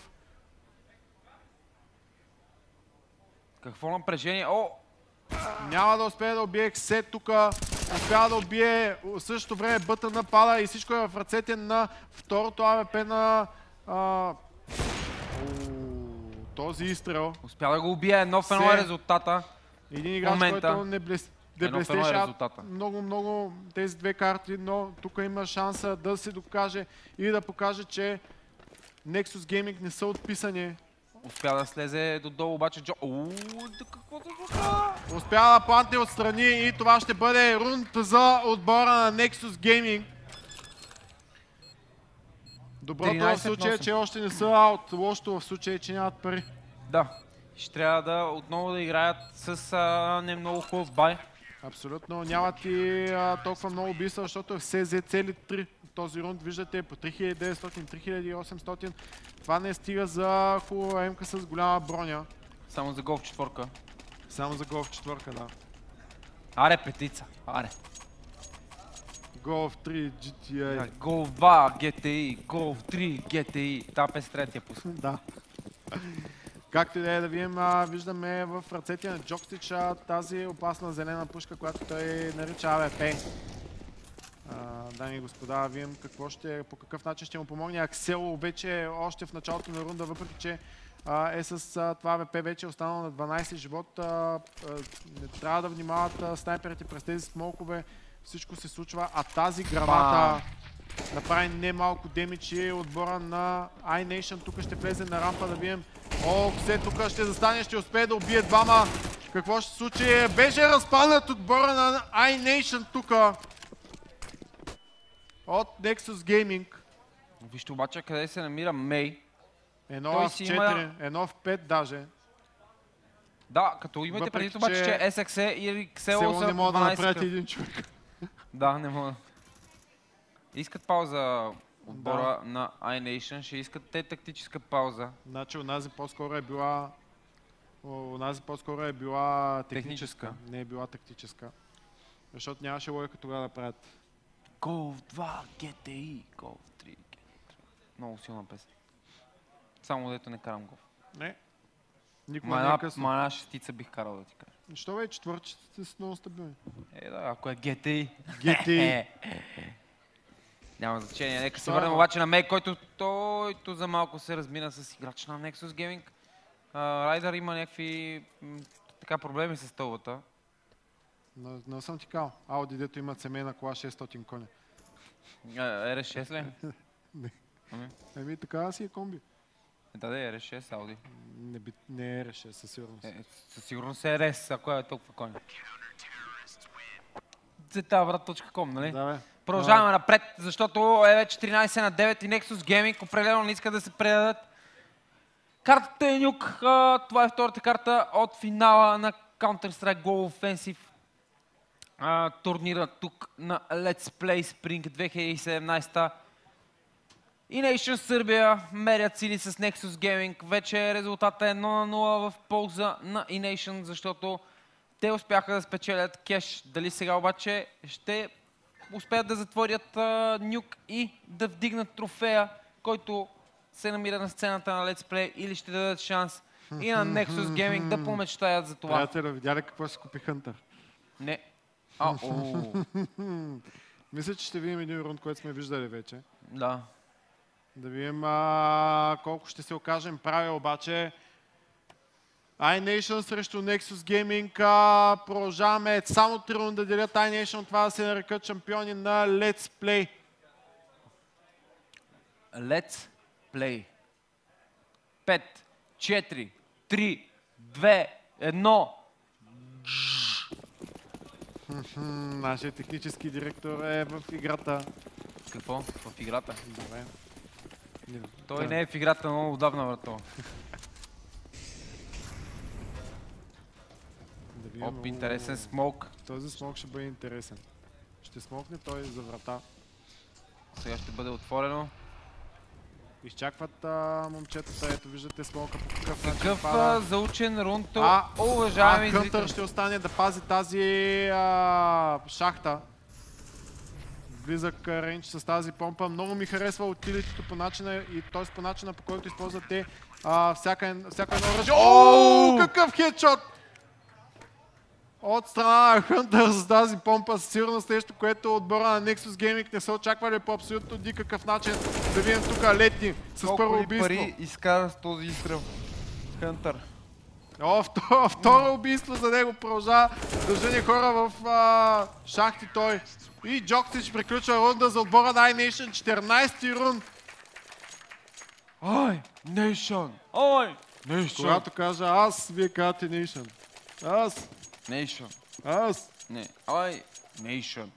Какво напрежение? О! Няма да успее да убие Ксе тук. Успява да убие в същото време бъта напада и всичко е в ръцете на второто АВП на а... този изстрел. Успя да го убие. Едно в едно е резултата. Един играч, който не, блес... не блестеше е много-много тези две карти, но тук има шанса да се докаже и да покаже, че Nexus Gaming не са отписани Успя да слезе додолу, обаче Джо... Ууу, какво се случва? Успя да планте отстрани и това ще бъде рунд за отбора на Nexus Gaming. Доброто в случая е, че още не са аут. Лошото в случая е, че нямат пари. Да. Ще трябва да отново да играят с а, не много хубав бай. Абсолютно. Няма ти а, толкова много убийства, защото се взе цели 3 този рунд. Виждате по 3900, 3800. Това не стига за хубава емка с голяма броня. Само за гол в четворка. Само за гол в четвърка, да. Аре, петица. Аре. В 3 GTA. Гол 2 GTI, гол 3 GTI. Та пес третия пусна. да. Както и да е да видим, а, виждаме в ръцете на Джокстич а, тази опасна зелена пушка, която той нарича АВП. Дами и господа, видим какво ще, по какъв начин ще му помогне. Аксел вече още в началото на рунда, въпреки че а, е с а, това АВП вече е останал на 12 живот. А, не трябва да внимават снайперите през тези смолкове. Всичко се случва, а тази граната направи немалко демидж и отбора на iNation. Тук ще влезе на рампа да видим. О, все тук ще застане, ще успее да убие двама. Какво ще се случи? Беше разпаднат отбора на iNation тук. От Nexus Gaming. Вижте обаче къде се намира Мей. Едно Той в си 4, има- едно в 5 даже. Да, като Въпреки, предвид обаче, че SXE и Село са не могат да 12 направят един човек. Да, не мога. Искат пауза отбора на iNation, ще искат те тактическа пауза. Значи онази по-скоро е била... о, Онази по-скоро е била техническа. Техническа. Не е била тактическа. Защото нямаше логика тогава да правят. Golf 2 GTI, Golf 3 GTI. Много силна песен. Само дето не карам голф. Не. Никога Ма не е късно. ма една шестица бих карал да ти кажа. Що бе, четвърчите са много стабилни. Е, да, ако е GTI. GT. *laughs* Няма значение. Нека се върнем обаче на Мей, който той за малко се размина с играч на Nexus Gaming. Райдър има някакви така проблеми с стълбата. Не, не съм ти кал. Ауди, дето имат семейна кола 600 коня. А, RS6 ли? *laughs* Не. Ами, Еми, така си е комби. Да, да, е RS6 Audi. Не, би, не е реше, със сигурност. Е, със сигурност е RS, ако е толкова коня. Zetavrat.com, нали? Да, бе. Продължаваме напред, защото е вече 13 на 9 и Nexus Gaming определено не иска да се предадат. Картата е нюк. а, Това е втората карта от финала на Counter-Strike Global Offensive. а, турнира тук на Let's Play Spring 2017. И Nation Сърбия мерят сили с Nexus Gaming. Вече резултата е 1 на 0 в полза на E-Nation, защото те успяха да спечелят кеш. Дали сега обаче ще успеят да затворят а, нюк и да вдигнат трофея, който се намира на сцената на Let's Play или ще дадат шанс и на Nexus Gaming да помечтаят за това. Приятеля, видя ли какво си купи Хънтър? Не. А, *laughs* Мисля, че ще видим един рунд, който сме виждали вече. да. Да видим а, колко ще се окажем прави, обаче iNation срещу Nexus Gaming. Продължаваме само три рунда делят iNation. Това да се нарекат шампиони на Let's Play. Let's play. 5, 4, 3, 2, 1. М, Нашия технически директор е в играта. Какво? В играта? Добре. Той да. не е в играта много отдавна, брато. *laughs* Да видим, Оп, интересен смок. Този смок ще бъде интересен. Ще смокне той за врата. Сега ще бъде отворено. Изчакват а, момчетата, ето виждате смока по какъв начин Какъв пада. а, заучен рунто, А, уважаеми а зрители. ще остане да пази тази а, шахта. Близък рейндж с тази помпа. Много ми харесва утилитито по начина и т.е. по начина по който използват те всяка, всяко едно оръжие. О, какъв хедшот! От страна на Хънтър с тази помпа, със сигурност нещо, което отбора на Nexus Gaming не са очаквали по абсолютно никакъв начин. Да видим тук летни с първо Колко ли убийство. пари изкара с този изстрел? Хънтър. О, второ, *laughs* второ убийство за него продължава да жени хора в а, шахти той. И Джоксич приключва рунда за отбора на iNation, 14-ти рунд. Ой, Nation! Ой, Nation! Когато кажа аз, вие казвате Nation. Аз, Nation. аз. Не, ой, Nation.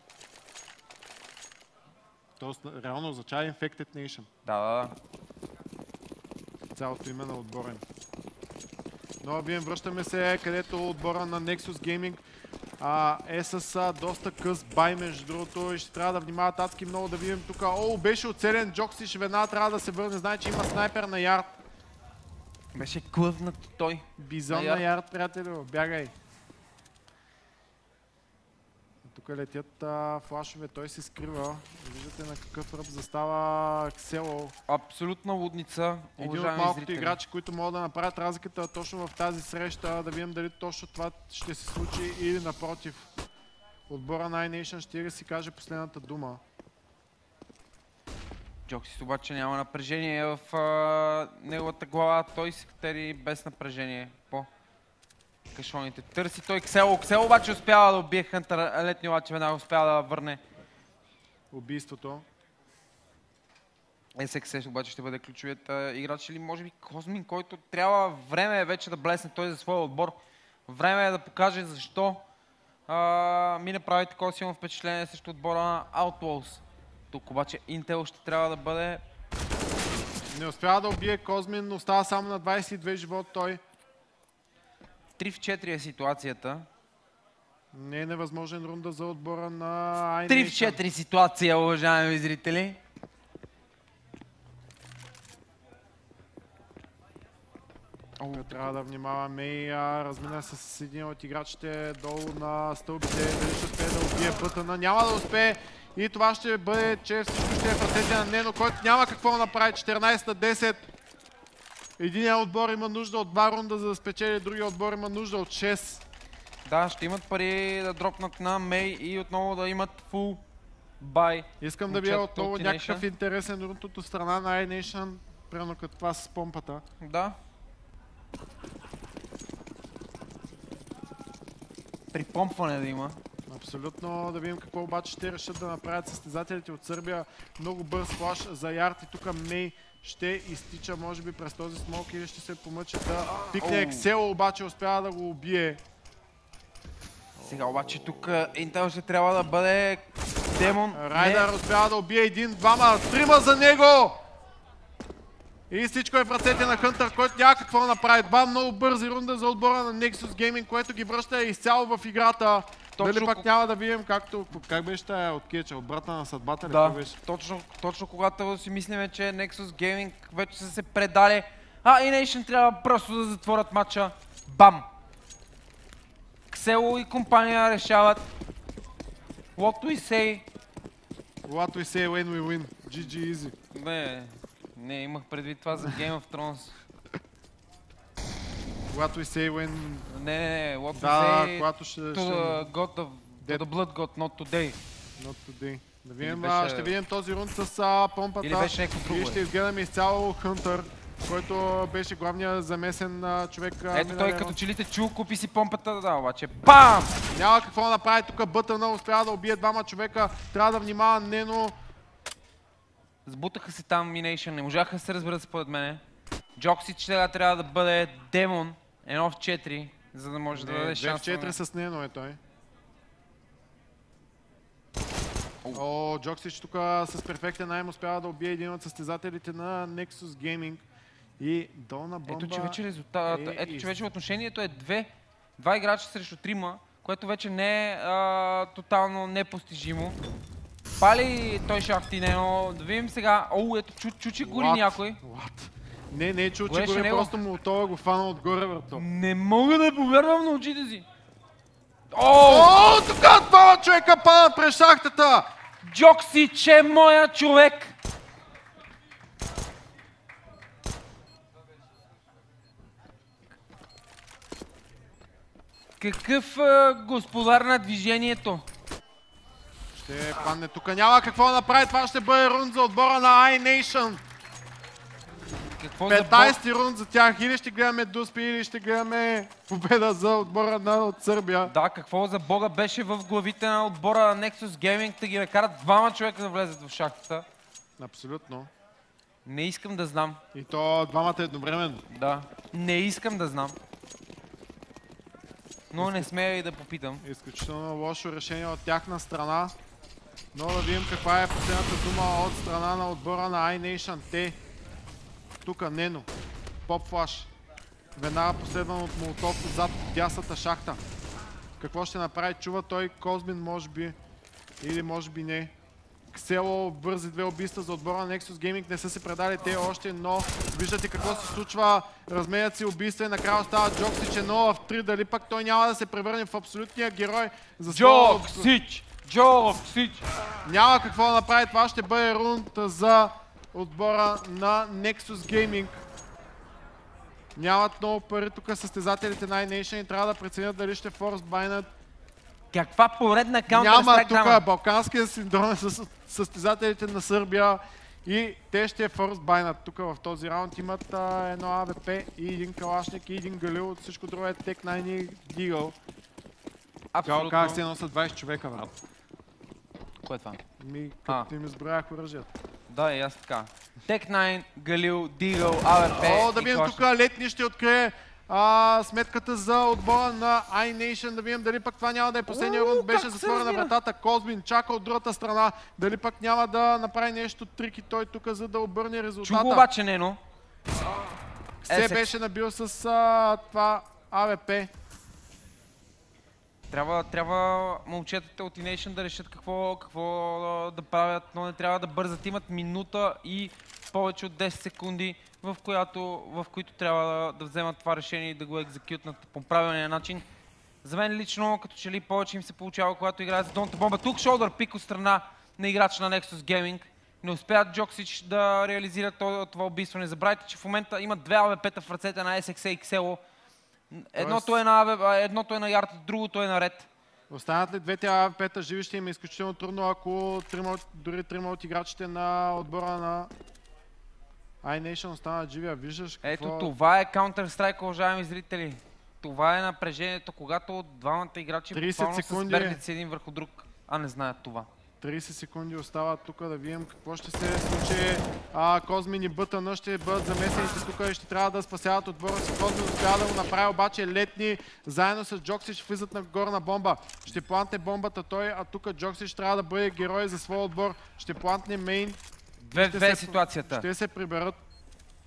Тоест, реално означава Infected Nation. Да, да, да. Цялото име на отбора им. Но вие връщаме се където отбора на Nexus Gaming а, е с а, доста къс бай между другото и ще трябва да внимават адски много да видим тук. О, беше оцелен Джокси, ще веднага трябва да се върне. Знае, че има снайпер на ярд. Беше клъвнат той. Бизон На на ярд. ярд, приятелю. Бягай. Тук летят а, флашове, той се скрива. Виждате на какъв ръб застава Ксело. Абсолютна лудница. Един от малкото зрители. играчи, които могат да направят разликата точно в тази среща, да видим дали точно това ще се случи или напротив. Отбора на iNation ще ли си каже последната дума. Джоксис обаче няма напрежение в а, неговата глава. Той се катери без напрежение по кашоните. Търси той Ксело. Ксело обаче успява да убие Хънтър. Летни обаче веднага успява да върне. Убийството. SXS обаче ще бъде ключовият играч или може би Козмин, който трябва време вече да блесне той за своя отбор. Време е да покаже защо а, ми направи такова силно впечатление срещу отбора на Outlaws. Тук обаче Intel ще трябва да бъде Не успява да убие Козмин, но остава само на 22 живот той. 3 в 4 е ситуацията. Не е невъзможен рунда за отбора на iNation. 3 в 4 ситуация, уважаеми зрители. О, Трябва да внимаваме и а, размина с един от играчите долу на стълбите. Дали ще успее да убие бътъна? Няма да успее. И това ще бъде, че всичко ще е в ръцете на Нено, който няма какво да направи. 14 на 10. Единият отбор има нужда от два рунда, за да спечели. Другия отбор има нужда от 6. Да, ще имат пари да дропнат на Мей и отново да имат фул бай. Искам да видя Момчетата отново от някакъв интересен рунд от страна на iNation. Примерно като това с помпата. Да. Припомпване да има. Абсолютно. Да видим какво обаче ще решат да направят състезателите от Сърбия. Много бърз флаш за Ярд и тук Мей ще изтича може би през този смок или ще се помъчи да пикне Оу. Ексело, обаче успява да го убие. Сега обаче тук Intel ще трябва да бъде демон. Райдър успява да убие един, двама, трима за него! И всичко е в ръцете на Хънтър, който няма какво направи. Два много бързи рунда за отбора на Nexus Gaming, което ги връща изцяло в играта. Точно Дали ко- няма да видим както... Как беше тая от Кеча? От брата на съдбата ли? Да, беше? точно, точно когато си мислиме, че Nexus Gaming вече са се предали, а и Nation трябва просто да затворят матча. Бам! Ксело и компания решават. What we say. What we say when we win. GG easy. Не, не, имах предвид това за Game of Thrones. What we say when... Не, не, не, what Да, say когато ще... to ще... the god of, to Dead. the blood god, not today. Not today. Да видим, беше- а, ще видим този рунд с а, помпата. Или беше някакво друго, И ще изгледаме изцяло Хънтър, който беше главният замесен а, човек. а, Ето той като че ли те чул, купи си помпата, да, обаче БАМ! Няма какво да направи тук Бътъна, успява да убие двама човека. Трябва да внимава Нено. Сбутаха се там Mination, не можаха да се разберат според мене. Джоксич сега трябва да бъде демон, едно в 4, за да може да Не, даде две в шанс. 4 с Нено е той. О, Джоксич тук с перфектен найм успява да убие един от състезателите на Nexus Gaming. И долна бомба. Ето, че вече резултат, е ето, че вече отношението е две, два играча срещу трима, което вече не е а, тотално непостижимо. Пали той шахти Нено, да видим сега. О, ето, чу, чучи гори някой. What? Не, не е чул, че горе, него. просто му това го фана отгоре, брато. Не мога да повярвам на очите си. О, О, тук двама човека падат през шахтата! Джоксич е моя човек! Какъв а, господар на движението? Ще падне тук. Няма какво да направи. Това ще бъде рунд за отбора на iNation. Какво за бог? 15-ти рунд за тях. Или ще гледаме Дуспи, или ще гледаме победа за отбора на от Сърбия. Да, какво за бога беше в главите на отбора на Nexus Gaming да ги накарат двама човека да влезат в шахтата? Абсолютно. Не искам да знам. И то двамата едновременно. Да. Не искам да знам. Но не смея и да попитам. Изключително лошо решение от тяхна страна. Но да видим каква е последната дума от страна на отбора на iNation. Те. Тука Нено. Поп флаш. Веднага последван от Молотов зад дясната шахта. какво ще направи. Чува той Козмин, може би. Или може би не. Ксело, бързи две убийства за отбора на Nexus Gaming. Не са се предали те още, но виждате какво се случва. Разменят си убийства и накрая остава Джоксич 1 в 3. Дали пък той няма да се превърне в абсолютния герой за. Джоксич! Джоксич! Няма какво да направи. Това ще бъде рунд за отбора на Nexus Gaming. Нямат много пари тук състезателите на iNation и трябва да преценят дали ще форс байнат. Каква поредна Няма Counter-Strike драма? тук балканския синдром е с състезателите на Сърбия и те ще форс байнат тук в този раунд. Имат а, едно АВП и един калашник и един галил. От всичко друго е Тек 9 и Дигъл. Как как се Абсолютно. носят 20 човека, брат? Кое е това? Ми, като им изброях оръжията. Да, и аз така. Тек 9, Галил, Дигъл, АВП О, да видим тук летни ще открие а, сметката за отбора на iNation. Да видим дали пък това няма да е последния рунд. Беше затворена вратата. Козмин чака от другата страна. Дали пък няма да направи нещо трики той тук, за да обърне Чу резултата. обаче Нено. Се беше набил с а, това АВП. Трябва, трябва момчетата от Ination да решат какво, какво да правят, но не трябва да бързат. Имат минута и повече от 10 секунди, в, която, в които трябва да, да вземат това решение и да го екзекютнат по правилния начин. За мен лично, като че ли повече им се получава, когато играят с Донта Бомба. Тук шолдър пик от страна на играч на Nexus Gaming. Не успяват Джоксич да реализират това, убийство. Не забравяйте, че в момента имат две АВП-та в ръцете на SXA и Xelo. Едното е на, едното е на Ярд, другото е на Ред. Останат ли двете АВП-та живи ще им е изключително трудно, ако трима, дори трима от играчите на отбора на iNation останат живи. А виждаш какво... Ето това е Counter-Strike, уважаеми зрители. Това е напрежението, когато двамата играчи 30 буквално секунди. сберлици един върху друг, а не знаят това. 30 секунди остават тук да видим какво ще се случи. А, Козмин и Бътъна ще бъдат замесените тук и ще трябва да спасяват отбора си. Козмин успява да го направи, обаче летни заедно с Джоксич влизат на горна бомба. Ще плантне бомбата той, а тук Джоксич трябва да бъде герой за своя отбор. Ще плантне мейн. Две, Ще две е се- ситуацията. Ще се приберат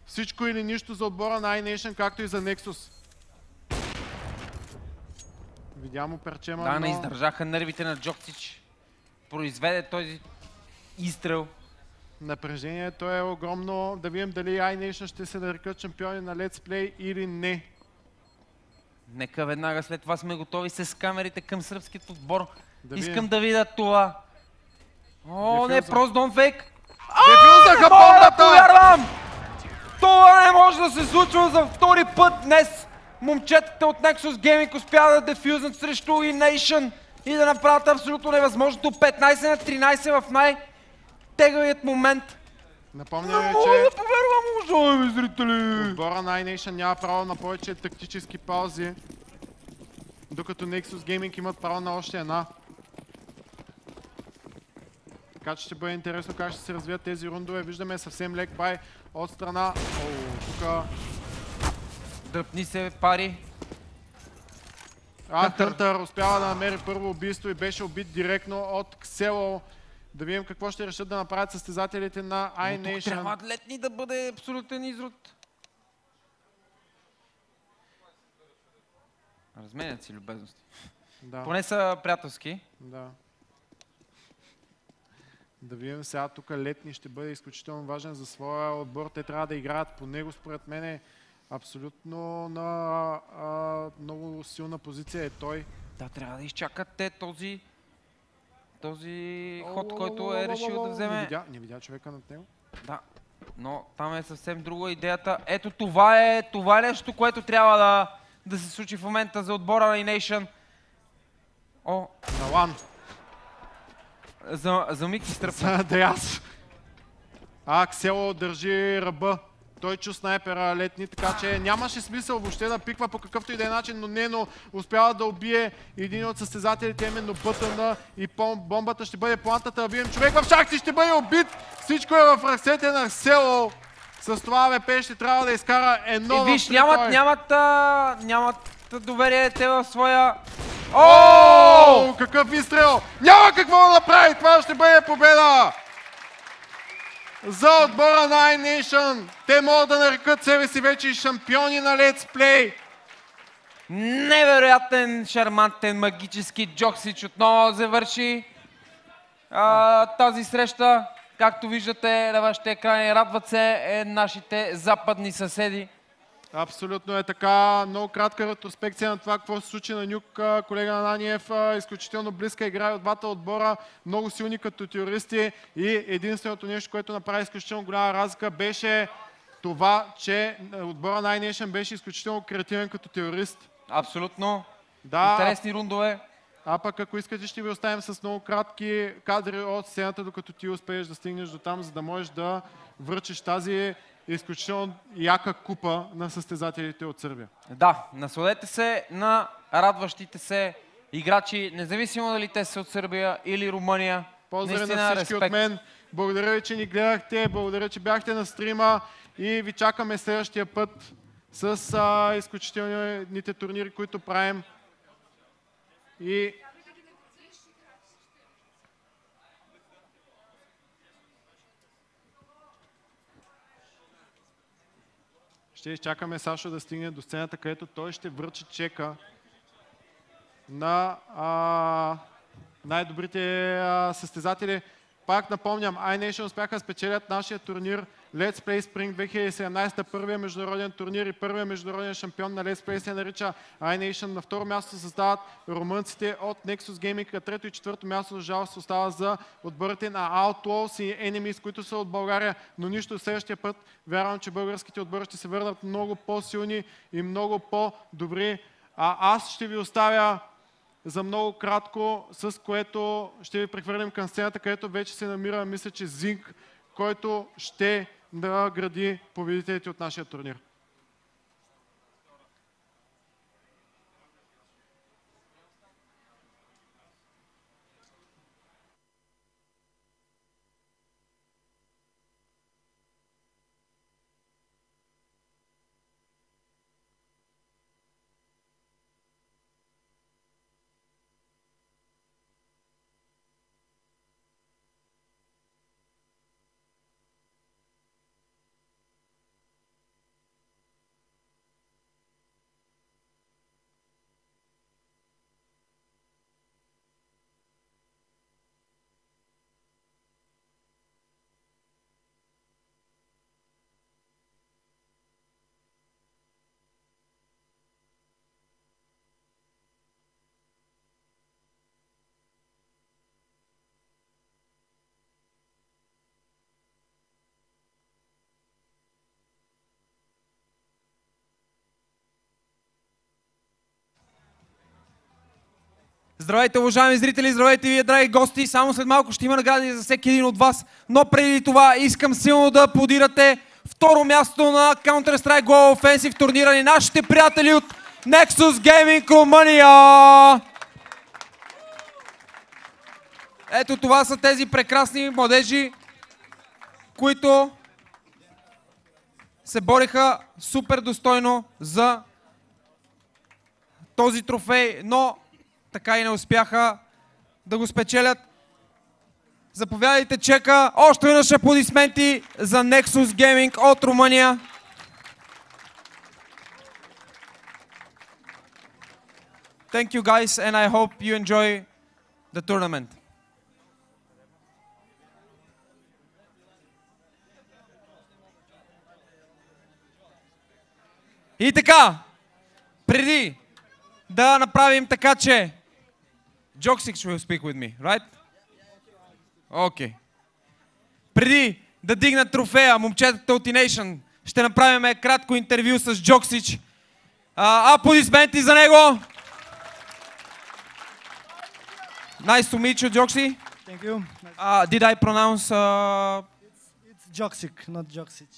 всичко или нищо за отбора на iNation, както и за Nexus. Видя му перчема, Да, не но... издържаха нервите на Джоксич. Произведе този изстрел. Напрежението е огромно. Да видим дали iNation ще се нарекат шампиони на Let's Play или не. Нека веднага след това сме готови с камерите към сръбският отбор. Да Искам видим. да видя това. О, не, Дефюза. прост дон фейк. Дефюзаха Мога да бомбата! повярвам! Това не може да се случва за втори път днес. Момчетата от Nexus Gaming успяват да дефюзнат срещу E-Nation и да направят абсолютно невъзможното 15 на 13 в най-тегавият момент. Напомням Не ви, че да повярвам, уважаеми зрители! отбора на iNation няма право на повече тактически паузи, докато Nexus Gaming имат право на още една. Така че ще бъде интересно как ще се развият тези рундове. Виждаме съвсем лек бай от страна. О, тук Дръпни се, пари. А. Кънтър успява да намери първо убийство и беше убит директно от Ксело. Да видим какво ще решат да направят състезателите на Но тук iNation. трябва летни да бъде абсолютен изрод. Разменят си любезности. Да, Поне са приятелски. да. Да видим сега тук летни ще бъде изключително важен за своя отбор. Те трябва да играят по него, според мен е абсолютно на а, много силна позиция е той. Да, трябва да изчакат те този този ход, който е решил да Не вземе. видя, не видя човека над него. Да, но там е съвсем друга идеята. Ето това е, това е нещо, което трябва да, да се случи в момента за отбора на E-Nation. О, На лан. за, за миг изтръпна. За Деяс. А, Ксело държи ръба. Той чу снайпера летни, така че нямаше смисъл въобще да пиква по какъвто и да е начин, но Нено успява да убие един от състезателите, именно Бътъна и бомбата ще бъде плантата. Видим човек в шахти ще бъде убит. Всичко е в ръцете на Ксело. С това ВП ще трябва да изкара едно И виж, нямат, нямат, а, нямат доверие те в своя... О! О, какъв изстрел! Няма какво да направи! Това ще бъде победа! За отбора на iNation! Те могат да нарекат себе си вече шампиони на Let's Play! невероятен, шармантен, магически Джоксич отново завърши а, тази среща. Както виждате на вашите екрани, радват се е, нашите западни съседи. Абсолютно е така. Много кратка ретроспекция на това, какво се случи на Нюк. Колега Ананиев, изключително близка игра от двата отбора. Много силни като теористи. И единственото нещо, което направи изключително голяма разлика, беше това, че отбора на iNation беше изключително креативен като теорист. Абсолютно. Да, Интересни рундове. а пък ако искате, ще ви оставим с много кратки кадри от сцената, докато ти успееш да стигнеш до там, за да можеш да връчиш тази изключително яка купа на състезателите от Сърбия. Да, насладете се на радващите се играчи, независимо дали те са от Сърбия или Румъния. Поздрави Наистина, на всички респект. от мен. Благодаря ви, че ни гледахте. Благодаря, че бяхте на стрима. И ви чакаме следващия път с а, изключителните турнири, които правим. И ще изчакаме Сашо да стигне до сцената, където той ще връчи чека на а, най-добрите а, състезатели. Пак напомням, iNation успяха да спечелят нашия турнир Let's Play Spring 2017, първия международен турнир и първия международен шампион на Let's Play се нарича iNation. На второ място се създават румънците от Nexus Gaming, а трето и четвърто място за жалост остава за отборите на Outlaws и Enemies, които са от България, но нищо следващия път. Вярвам, че българските отбори ще се върнат много по-силни и много по-добри. А аз ще ви оставя за много кратко, с което ще ви прехвърлим към сцената, където вече се намира, мисля, че Зинк, който ще награди победителите от нашия турнир. Здравейте, уважаеми зрители, здравейте вие, драги гости. Само след малко ще има награди за всеки един от вас. Но преди това искам силно да аплодирате второ място на Counter-Strike Global Offensive турнира ни нашите приятели от Nexus Gaming Румъния. Ето това са тези прекрасни младежи, които се бориха супер достойно за този трофей, но така и не успяха да го спечелят. Заповядайте чека. Още веднъж аплодисменти за Nexus Gaming от Румъния. Thank you guys and I hope you enjoy the tournament. И така, преди да направим така, че Joksik will speak with me, right? Окей. Okay. Преди да дигнат трофея, момчетата от T-Nation, ще направим кратко интервю с Джоксич. А, аплодисменти за него! Nice to meet you, Joksy. Thank you. Uh, did I pronounce... Uh, It's Joksic, not Joksic.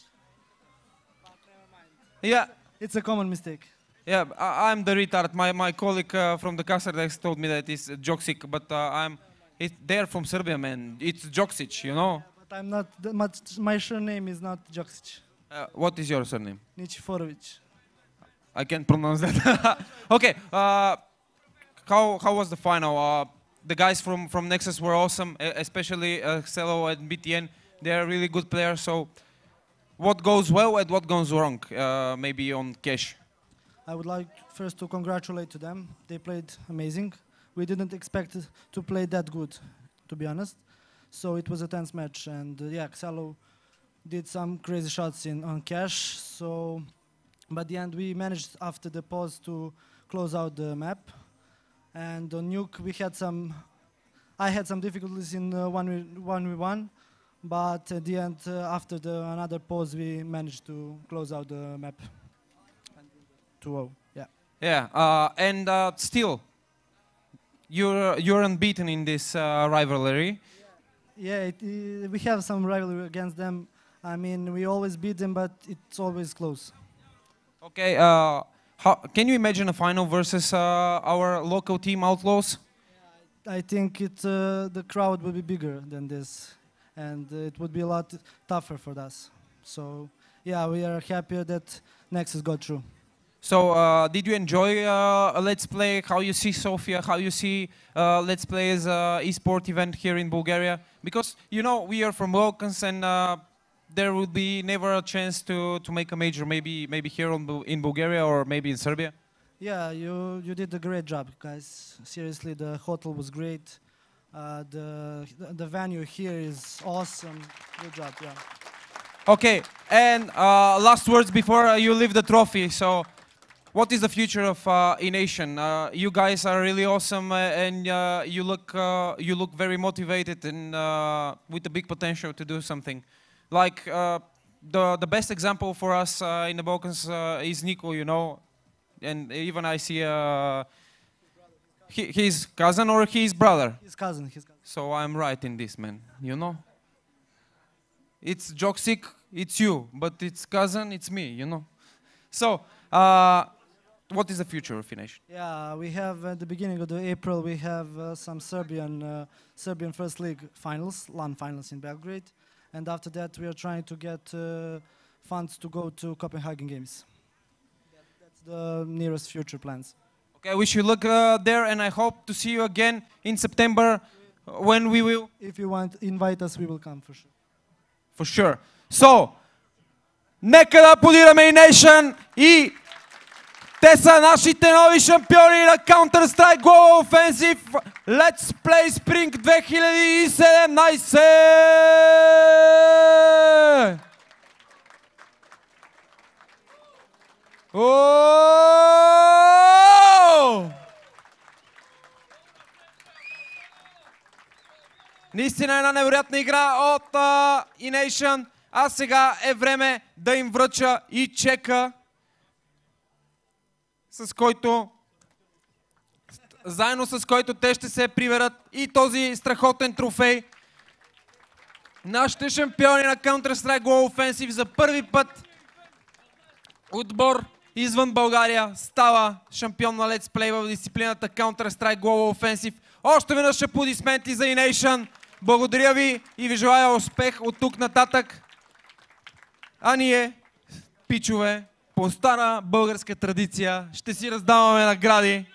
yeah, It's a common mistake. Yeah, I, I'm the retard. My, my colleague uh, from the Casterdex told me that it's Joksik, but uh, I'm... It, they're from Serbia, man. It's Joksic, you know? But I'm not, my, my surname is not Joksic. Uh, what is your surname? Nichiforovic. I can't pronounce that. *laughs* okay. Uh, how how was the final? Uh, the guys from from Nexus were awesome, especially uh, Celo and BTN. They are really good players. So, what goes well and what goes wrong? Uh, maybe on cash. I would like first to congratulate to them. They played amazing. We didn't expect to play that good, to be honest. So it was a tense match, and uh, yeah, Xalo did some crazy shots in on cash. So, but the end we managed after the pause to close out the map. And on Nuke we had some, I had some difficulties in uh, one v one v one, but at the end uh, after the another pause we managed to close out the map. 2-0. Yeah. Yeah, uh, and uh, still, you're you're unbeaten in this uh, rivalry. Yeah, it, uh, we have some rivalry against them. I mean, we always beat them, but it's always close. Okay, uh, how, can you imagine a final versus uh, our local team Outlaws? I think it, uh, the crowd will be bigger than this, and it would be a lot tougher for us. So, yeah, we are happier that Nexus got through. So, uh, did you enjoy uh, Let's Play? How you see Sofia? How you see uh, Let's Play as a e-sport event here in Bulgaria? Because you know we are from Balkans, and uh, there would be never a chance to, to make a major, maybe maybe here in, Bul- in Bulgaria or maybe in Serbia. Yeah, you, you did a great job, guys. Seriously, the hotel was great. Uh, the, the venue here is awesome. Good job, yeah. Okay, and uh, last words before uh, you leave the trophy. So, what is the future of uh, E-Nation? Uh, you guys are really awesome, uh, and uh, you look uh, you look very motivated and uh, with a big potential to do something. Like uh, the the best example for us uh, in the Balkans uh, is Nico, you know, and even I see uh, he, his cousin or his brother. His cousin, his cousin. So I'm right in this, man. You know? It's Joksic, it's you, but it's cousin, it's me, you know? So, uh, what is the future of Fination? Yeah, we have at the beginning of the April we have uh, some Serbian uh, Serbian First League finals, LAN finals in Belgrade, and after that we are trying to get uh, funds to go to Copenhagen Games. That, that's the nearest future plans. Okay, I wish you luck uh, there, and I hope to see you again in September uh, when we will, If you want, invite us, we will come for sure. for sure. So, нека да аплодираме и Nation и те са нашите нови шампиони на Counter-Strike Global Offensive Let's Play Spring 2017! Ооо! Наистина една невероятна игра от uh, E-Nation. А сега е време да им връча и чека, с който заедно с който те ще се приберат и този страхотен трофей. Нашите шампиони на Counter-Strike Global Offensive за първи път отбор извън България става шампион на Let's Play в дисциплината Counter-Strike Global Offensive. Още веднъж аплодисменти за E-Nation. Благодаря ви и ви желая успех от тук нататък. А ние, пичове, по стара българска традиция, ще си раздаваме награди.